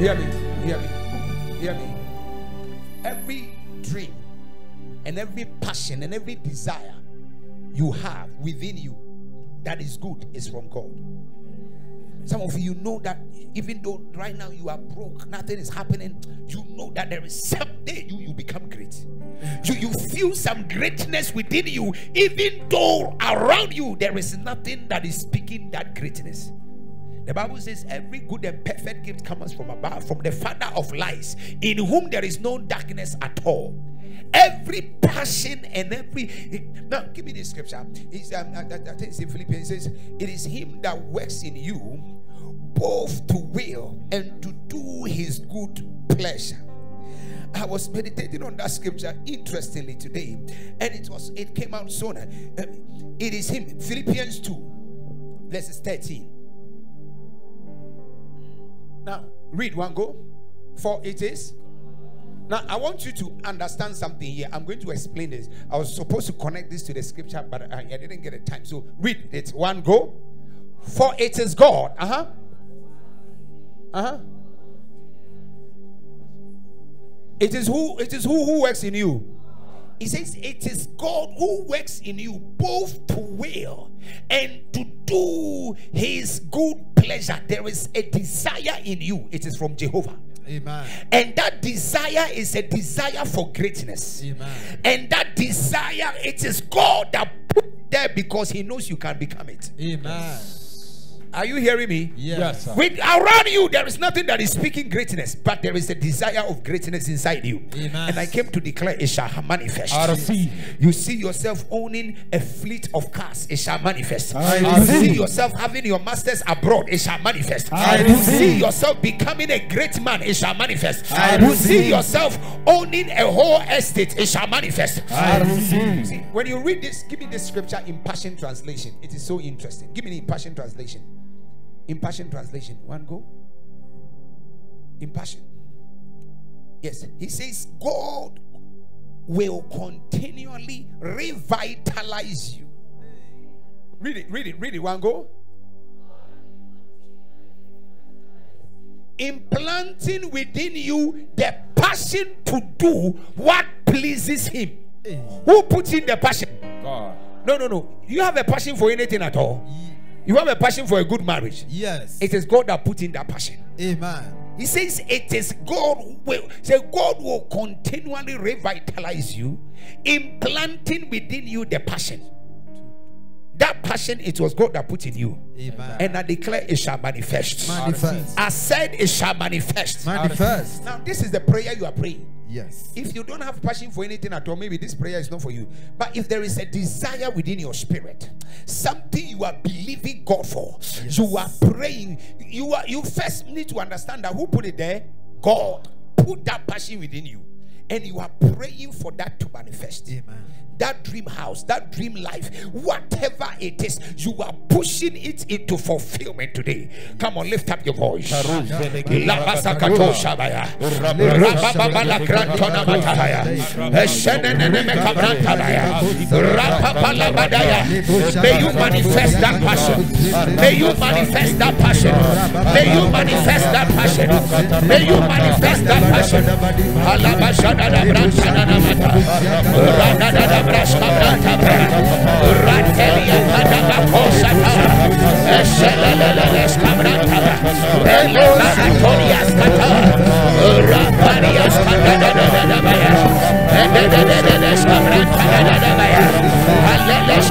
Hear me, hear me, hear me. Every dream and every passion and every desire you have within you that is good is from God. Some of you know that even though right now you are broke, nothing is happening, you know that there is someday You, some greatness within you, even though around you there is nothing that is speaking that greatness. The Bible says every good and perfect gift comes from above, from the Father of lies, in whom there is no darkness at all. Every passion and every now, give me the scripture. Um, I, I think it's in Philippians. It says, "It is Him that works in you, both to will and to do His good pleasure." I was meditating on that scripture interestingly today, and it was it came out sooner. Um, It is Him. Philippians two, verses thirteen. Now, read one go. For it is. Now, I want you to understand something here. I'm going to explain this. I was supposed to connect this to the scripture, but I, I didn't get the time. So, read it. One go. For it is God. Uh huh. Uh huh. It is who it is who who works in you. He says it is God who works in you both to will and to do his good pleasure. There is a desire in you. It is from Jehovah. Amen. And that desire is a desire for greatness. Amen. And that desire, it is God that put there because He knows you can become it. Amen. Are you hearing me? Yes, sir. With around you, there is nothing that is speaking greatness, but there is a desire of greatness inside you. Amen. And I came to declare it shall manifest. I receive. You see yourself owning a fleet of cars, it shall manifest. I you see yourself having your masters abroad, it shall manifest. I you see yourself becoming a great man, it shall manifest. I you see yourself owning a whole estate, it shall manifest. I receive. See, when you read this, give me this scripture in Passion Translation. It is so interesting. Give me the Passion Translation. In Passion Translation. One go. In Passion. Yes. He says, God will continually revitalize you. Read it, read it, read it. One go. Implanting within you the passion to do what pleases Him. Who puts in the passion? God. No, no, no. You have a passion for anything at all. You have a passion for a good marriage. Yes. It is God that put in that passion. Amen. He says it is God will say God will continually revitalize you, implanting within you the passion. That passion, it was God that put in you. Amen. And I declare it shall manifest. Manifest. I said it shall manifest. Manifest. Now, this is the prayer you are praying. Yes. If you don't have passion for anything at all, maybe this prayer is not for you. But if there is a desire within your spirit, something you are believing God for, you are praying. You are you first need to understand that who put it there? God put that passion within you, and you are praying for that to manifest. Amen. That dream house, that dream life, whatever it is, you are pushing it into fulfillment today. Come on, lift up your voice. May you manifest that passion. May you manifest that passion. May you manifest that passion. May you manifest that passion. Braska brantaba. Ratelia kadaba kosata. Esheleleleles kabrantaba. Eleba atorias kata. Raparias kadadadadadabaya. Edededededes kabrantadadadabaya. Aleles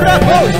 Rapos!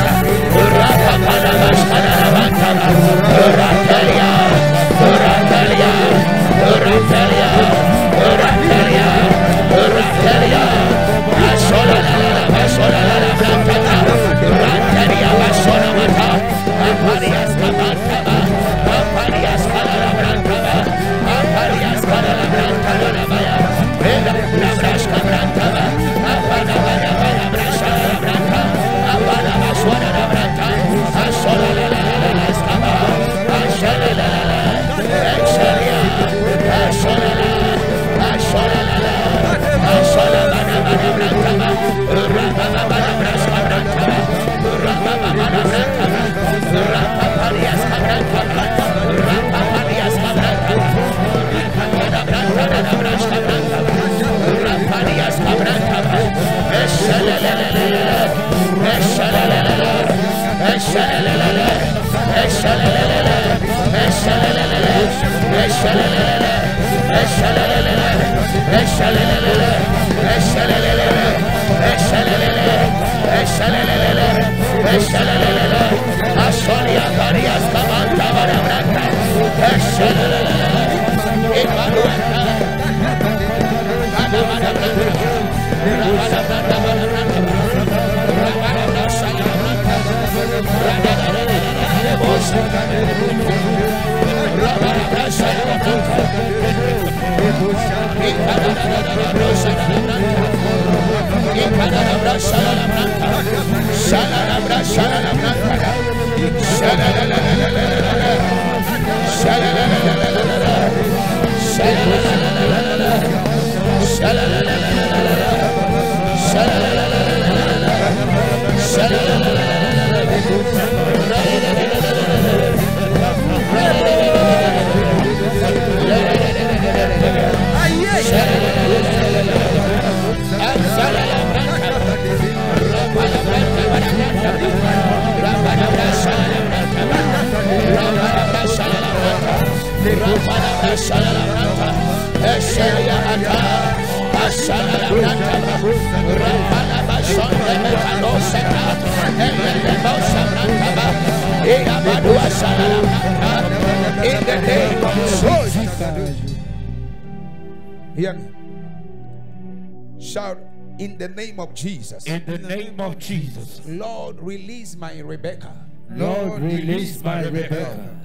Rebecca. Lord, release my Rebecca.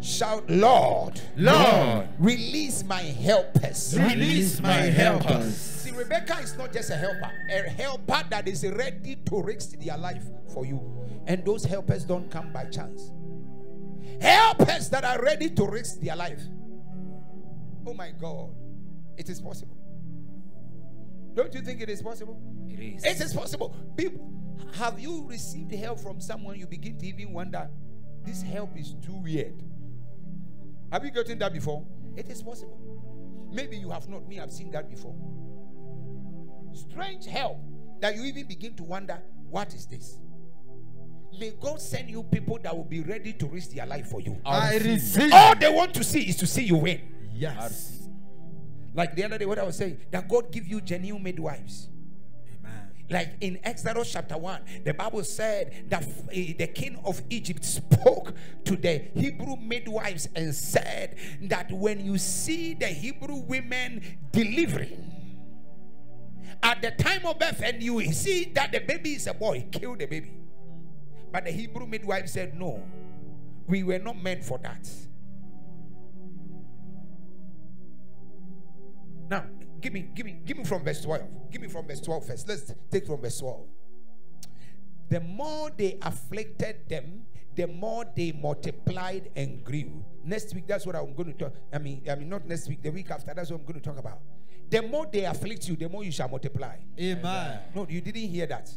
Shout, Lord, Lord, release my helpers. release my helpers. See, Rebecca is not just a helper, a helper that is ready to risk their life for you. And those helpers don't come by chance. Helpers that are ready to risk their life. Oh my God. It is possible. Don't you think it is possible? It is. It is possible. People, have you received help from someone you begin to even wonder, this help is too weird? Have you gotten that before? It is possible. Maybe you have not. Me, I've seen that before. Strange help that you even begin to wonder, what is this? May God send you people that will be ready to risk their life for you. I receive. All they want to see is to see you win. Yes. Like the other day, what I was saying, that God give you genuine midwives. Like in Exodus chapter 1, the Bible said that uh, the king of Egypt spoke to the Hebrew midwives and said that when you see the Hebrew women delivering at the time of birth and you see that the baby is a boy, kill the baby. But the Hebrew midwife said, No, we were not meant for that. Now, give me, give me, give me from verse 12. Give me from verse 12 first. Let's take from verse 12. The more they afflicted them, the more they multiplied and grew. Next week, that's what I'm going to talk. I mean, I mean, not next week, the week after, that's what I'm going to talk about. The more they afflict you, the more you shall multiply. Amen. No, you didn't hear that.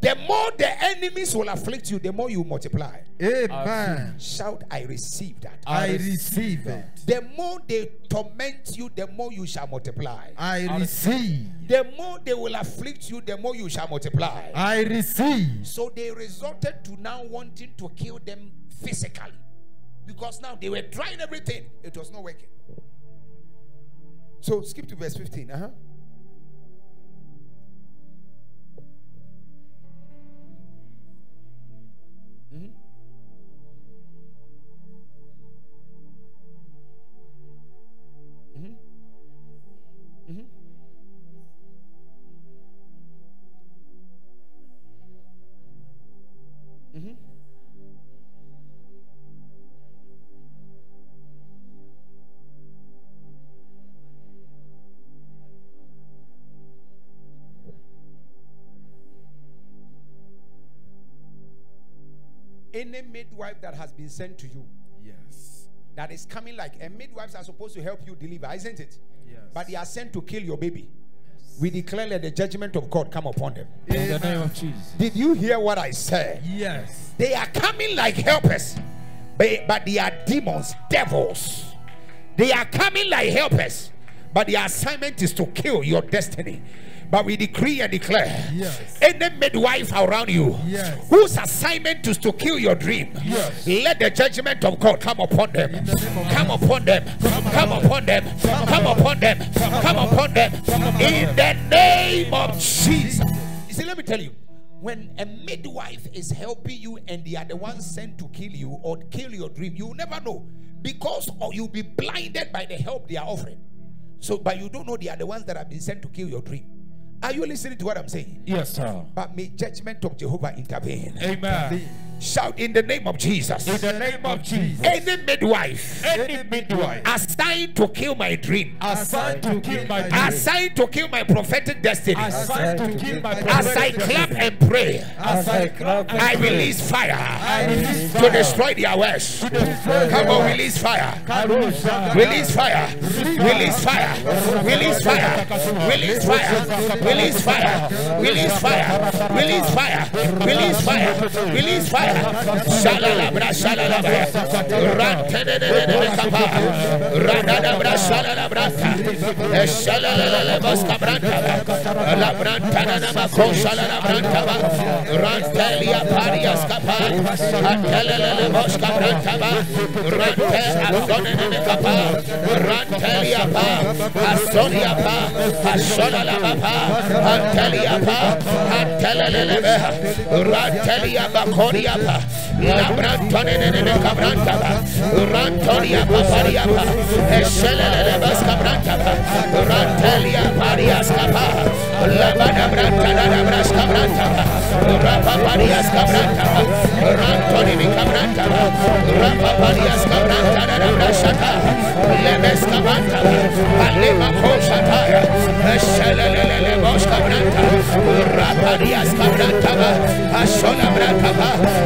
The more the enemies will afflict you, the more you multiply. Amen. Shout, I receive that. I receive it. The more they torment you, the more you shall multiply. I receive. The more they will afflict you, the more you shall multiply. I receive. So they resorted to now wanting to kill them physically. Because now they were trying everything, it was not working. So skip to verse 15. Uh-huh. Mhm. Any midwife that has been sent to you Yes. that is coming like and midwives are supposed to help you deliver, isn't it? Yes. But they are sent to kill your baby. We declare that the judgment of God come upon them. In the name of Jesus. Did you hear what I said? Yes. They are coming like helpers, but, but they are demons, devils. They are coming like helpers, but the assignment is to kill your destiny. But we decree and declare Yes. any midwife around you Yes. whose assignment is to kill your dream, Yes. let the judgment of God come upon them. In the name of Come upon them. Come upon them. Come upon them. Come upon them. In the name of Jesus. You see, let me tell you. When a midwife is helping you and they are the ones sent to kill you or kill your dream, you will never know because or you'll be blinded by the help they are offering. So, but you don't know they are the ones that have been sent to kill your dream. Are you listening to what I'm saying? Yes, sir. But may judgment of Jehovah intervene. Amen. Shout in the name of Jesus. In the name of Jesus. Any midwife Any midwife assigned to kill my dream, assigned to kill my dream, assigned to kill my prophetic destiny, assigned to kill my as I clap and pray, as I clap and I release fire I release to destroy their works. Come on, release fire. Release fire. Release fire. Release fire. Release fire. Release fire. Release fire. Release fire. Release fire. Release fire. Shalala brashala eh, la brasa. Rantene de de de kapa. Rangada brashala la brasa. Shalala la la mosca branta. La branta na na makosa la la branta. Rantelia parias kapa. Rantele la la mosca branta. Rante asone de de kapa. Rantelia pa. Asonia pa. Asona la pa. Rantelia pa. Rantelia pa. Rantelia pa. Rantelia pa. Papa, Labrantone de Cabrantaba, Rantoria Papariaba, Eshele de Bascabrantaba, Rantelia Pariascapa, Labana Brantana Brascabrantaba, Rapa Pariascabrantaba, Rantoni de Cabrantaba, Rapa Pariascabrantana Brasata, Lebescabrantaba, Alema Posatara, Eshele de Boscabranta, Rapa Diascabrantaba, Ashola Brantaba,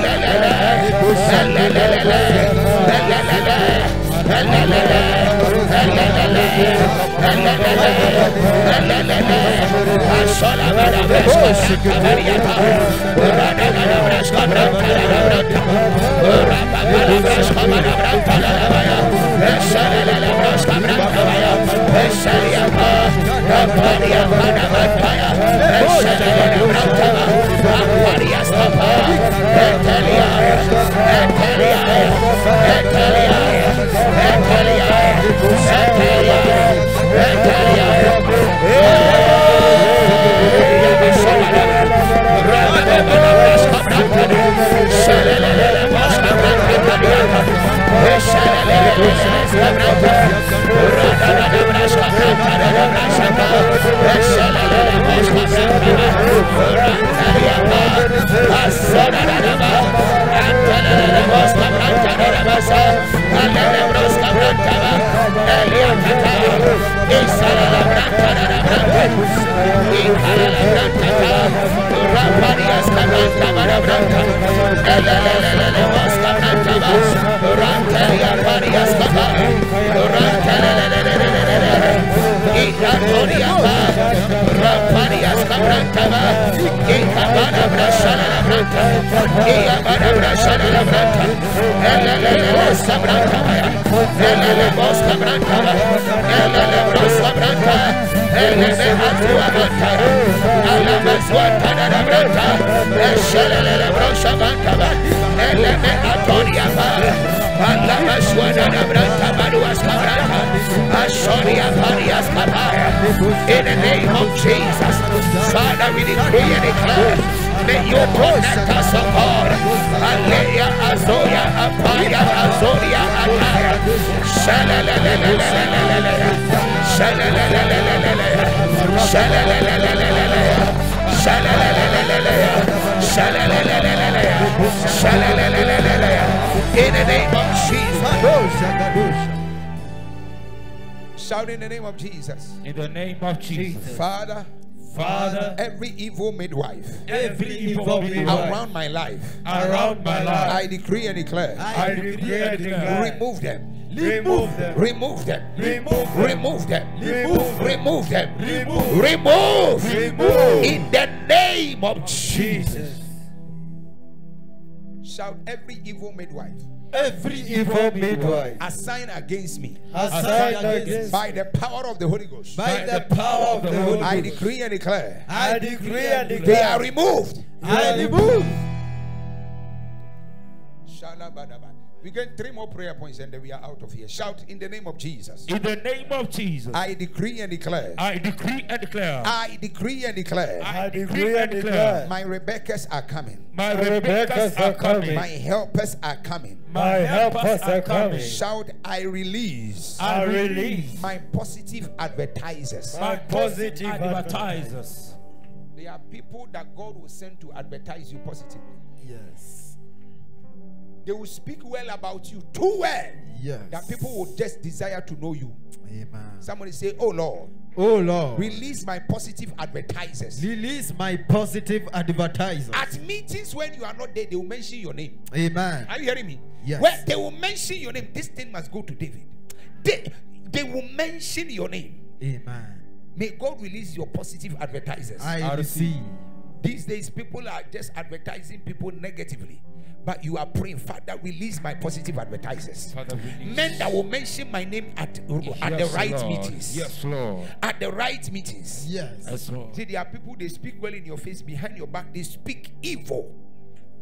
Essa é a Rampalia Pana Mataya, Eshadana Brantama, Rampalia Stapa, Etalia, Etalia, Etalia, Etalia, Etalia, Etalia, Etalia, Ranta, Ikatoniaba, Rampania Cabrantaba, Ikabana Brasana Labranta, Iabana Brasana Labranta, Elelebos Cabrantaba, Elelebos Cabrantaba, Elelebos Cabranta, Elebeatu Abanta, Alamazuata Labranta, Eshelelebros Cabrantaba, Eleme Antoniaba, in the name of Jesus, Father, we decree and declare. May you connect us, O God. Aleya azoya apaya azoria ataya. In the name of Jesus. Shout in the name of Jesus. In the name of Jesus. Father, Father, every evil midwife every evil midwife around my life, around my life, I decree and declare, I decree and declare, remove them. remove them, Remove them. remove them, Remove them. remove Remove them. remove, Remove. remove. In the name of Jesus. Jesus. Shout every evil midwife Every evil midwife assigned against me assigned against by the power of the Holy Ghost. by the power of the Holy Ghost, I decree and declare I decree and declare, they are removed. I remove. Shalabadaba. We get three more prayer points and then we are out of here. Shout in the name of Jesus. In the name of Jesus, I decree and declare. I decree and declare, I decree and declare. I decree and declare, My Rebecca's are coming. my My Rebecca's are coming, My helpers are coming. my helpers are coming. Shout, I release I release my positive advertisers. my positive positive advertisers. There are people that God will send to advertise you positively. Yes. They will speak well about you too well Yes. that people will just desire to know you. Amen. Somebody say, Oh Lord, Oh Lord. release my positive advertisers. Release my positive advertisers. At meetings when you are not there, they will mention your name. Amen. Are you hearing me? Yes. Where they will mention your name. This thing must go to David. They, they will mention your name. Amen. May God release your positive advertisers. I I receive. These days, people are just advertising people negatively. But you are praying, Father, release my positive advertisers. Father. Men that will mention my name at, at the right Lord. meetings. Yes, Lord. At the right meetings. Yes. Yes, Lord. See, there are people they speak well in your face, behind your back, they speak evil.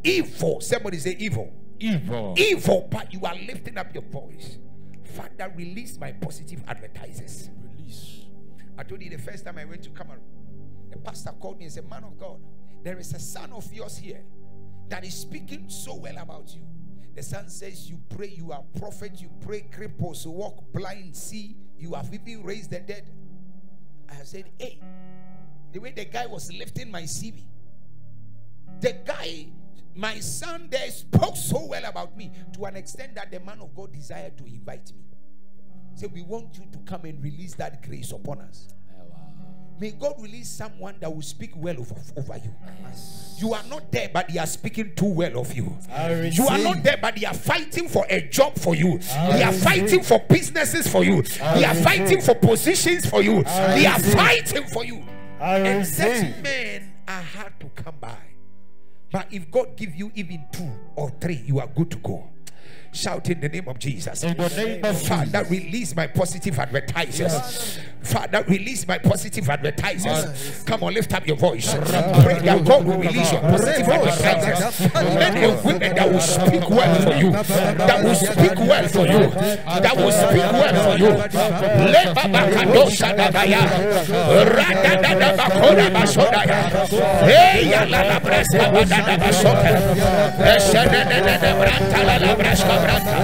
Evil. Somebody say evil. Evil. Evil, but you are lifting up your voice. Father, release my positive advertisers. Release. I told you the first time I went to Cameroon, the pastor called me and said, Man of God, there is a son of yours here that is speaking so well about you. The son says, You pray, you are prophet, you pray, cripples walk, blind see, you have even raised the dead. I have said, Hey, the way the guy was lifting my CV, the guy, my son there spoke so well about me to an extent that the man of God desired to invite me. Say, we want you to come and release that grace upon us. May God release someone that will speak well over, over you. You are not there, but they are speaking too well of you. You are not there, but they are fighting for a job for you. I They are fighting for businesses for you. They are fighting for positions for you. I They are fighting for you. And such men are hard to come by. But if God give you even two or three, you are good to go. Shout in the name of Jesus. In the name of Father, release my positive advertisers. Father, release my positive advertisers. Come on, lift up your voice. Pray that God will release your positive advertisers. Let the women that will speak well for you, that will speak well for you, that will speak well for you. Le baba kadosha dabaya. Rada da da bakora basodaya. Hey, la la bresta badada basoka. Eshene eh, ne ne ne branta la la bresta branta.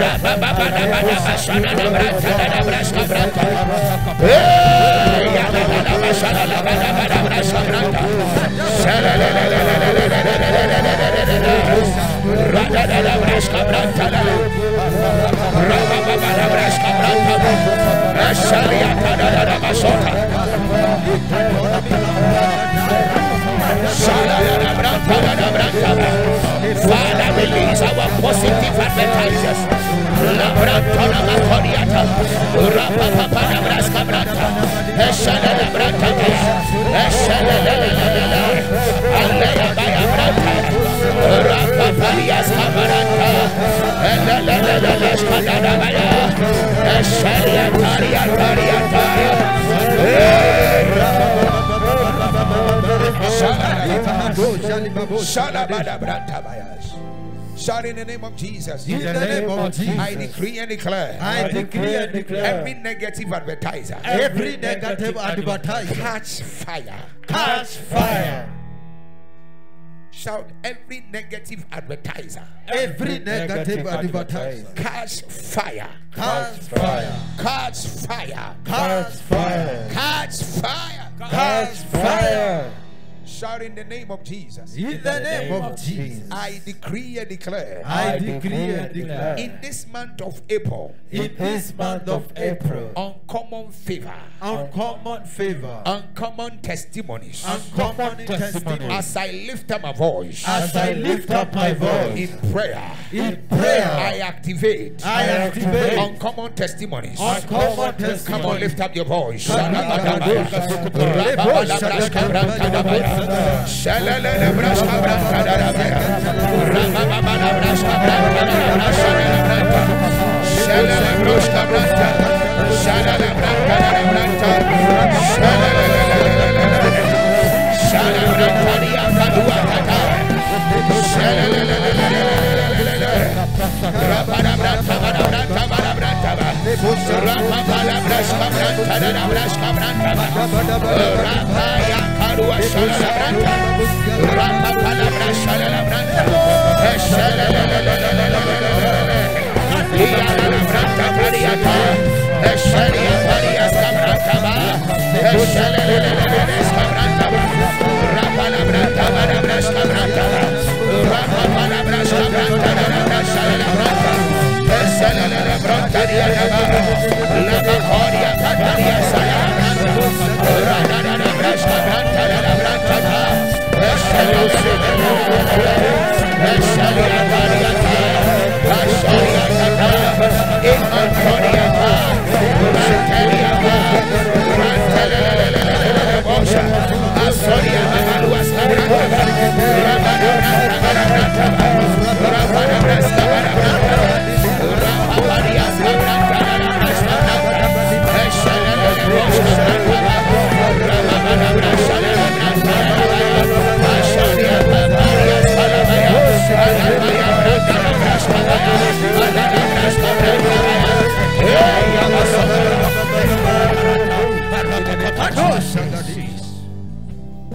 Raba baba da bada basana na branta da da bresta branta. Hey, ya la la la basana la bada bada bresta branta. Shala la la la la la la la la la la la la la. Rada da da braska branta la raba baba la braska branta asharia tada da da basota Father release our positive advertisers la branta la makoriata raba baba la braska branta ashala la branta la Alea baya branta rapa palias kamaranta la la la la la skadada baya asharia taria taria taria. Shout in the name of Jesus. In the name of Jesus. I decree and declare. I decree and declare Every negative advertiser every negative advertiser catch fire. catch fire. Shout every negative advertiser Every negative advertiser Catch fire. catch fire. catch fire. Catch fire. Catch fire. Catch fire. Catch fire. Shout in the name of Jesus. In the name of Jesus. I decree and declare. I decree and declare. In this month of April, in this month of April. Uncommon favor, uncommon favor, uncommon testimonies. uncommon testimony As I lift up my voice. As I lift up my voice. in prayer, in prayer. I activate. I activate. uncommon testimonies. uncommon testimonies. Come on, testimony. lift up your voice. Shalala Rapa palabras, cabranta, la brasa, la brasa. salala brantaria nabara la bacoria cataria salana ranana brasta brantala la brantata Esalo se velo kutre Esalo ya taria ta Esalo ya tata Imantoria ta Brantaria ta Brantala la la la la la la bosha Asoria mamalu asta brantata Rabana branta bara branta Rabana branta bara branta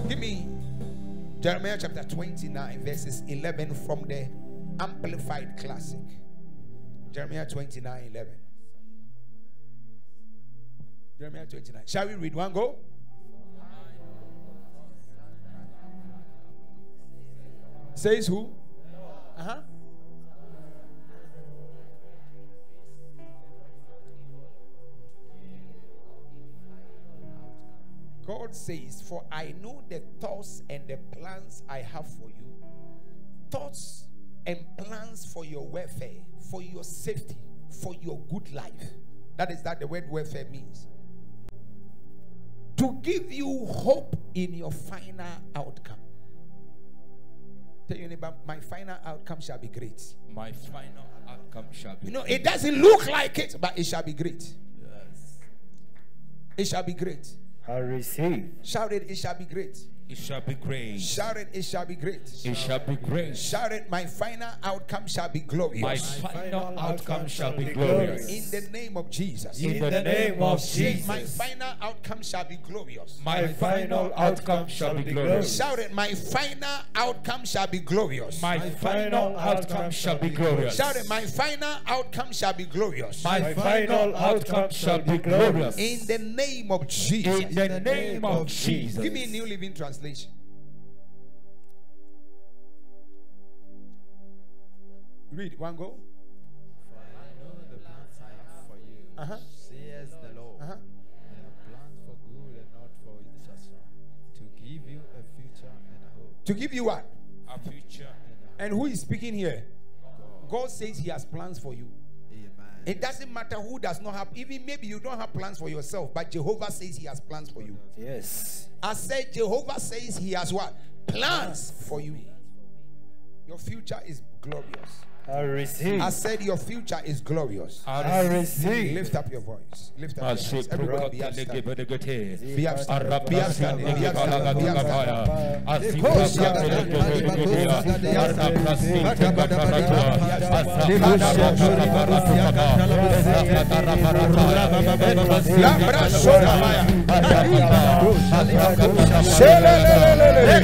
Give me Jeremiah chapter 29, verses 11 from the Amplified Classic. Jeremiah 29, 11. Jeremiah 29. Shall we read one go? Says who? Uh huh. God says, For I know the thoughts and the plans I have for you. Thoughts and plans for your welfare, for your safety, for your good life. That is that the word welfare means. To give you hope in your final outcome. Tell your neighbor, my final outcome shall be great. My final outcome shall be. You know, it doesn't look like it, but it shall be great. Yes. It shall be great. I receive. Shout it, it shall be great. It shall be great. Shout it, it shall be great. It shall be great. Shout it, my final outcome shall be glorious. My final outcome shall be glorious. In the name of Jesus. In the name of Say, my final outcome shall be glorious. My final outcome shall be glorious. Shout it, my final outcome shall be glorious. My final outcome shall be glorious. Shout it, my final outcome shall be glorious. My final outcome shall be glorious. In the name of Jesus. In the name of Jesus. Give me a New Living Translation. Read one go. For I know the plans I have for you, Uh-huh. says the Lord. Uh-huh. They are plans for good and not for disaster, to give you a future and a hope. To give you what? A future. And who is speaking here? God says He has plans for you. It doesn't matter who does not have, even maybe you don't have plans for yourself, but Jehovah says He has plans for you. Yes. I said, Jehovah says He has what? Plans for you. Your future is glorious. I receive. I said, Your future is glorious. I receive. Lift up your voice. Lift up your voice. Everybody be upstanding. Mashiach Be upstanding. Be upstanding. Be upstanding. Be upstanding. Labra soda maya. Shelelelelele.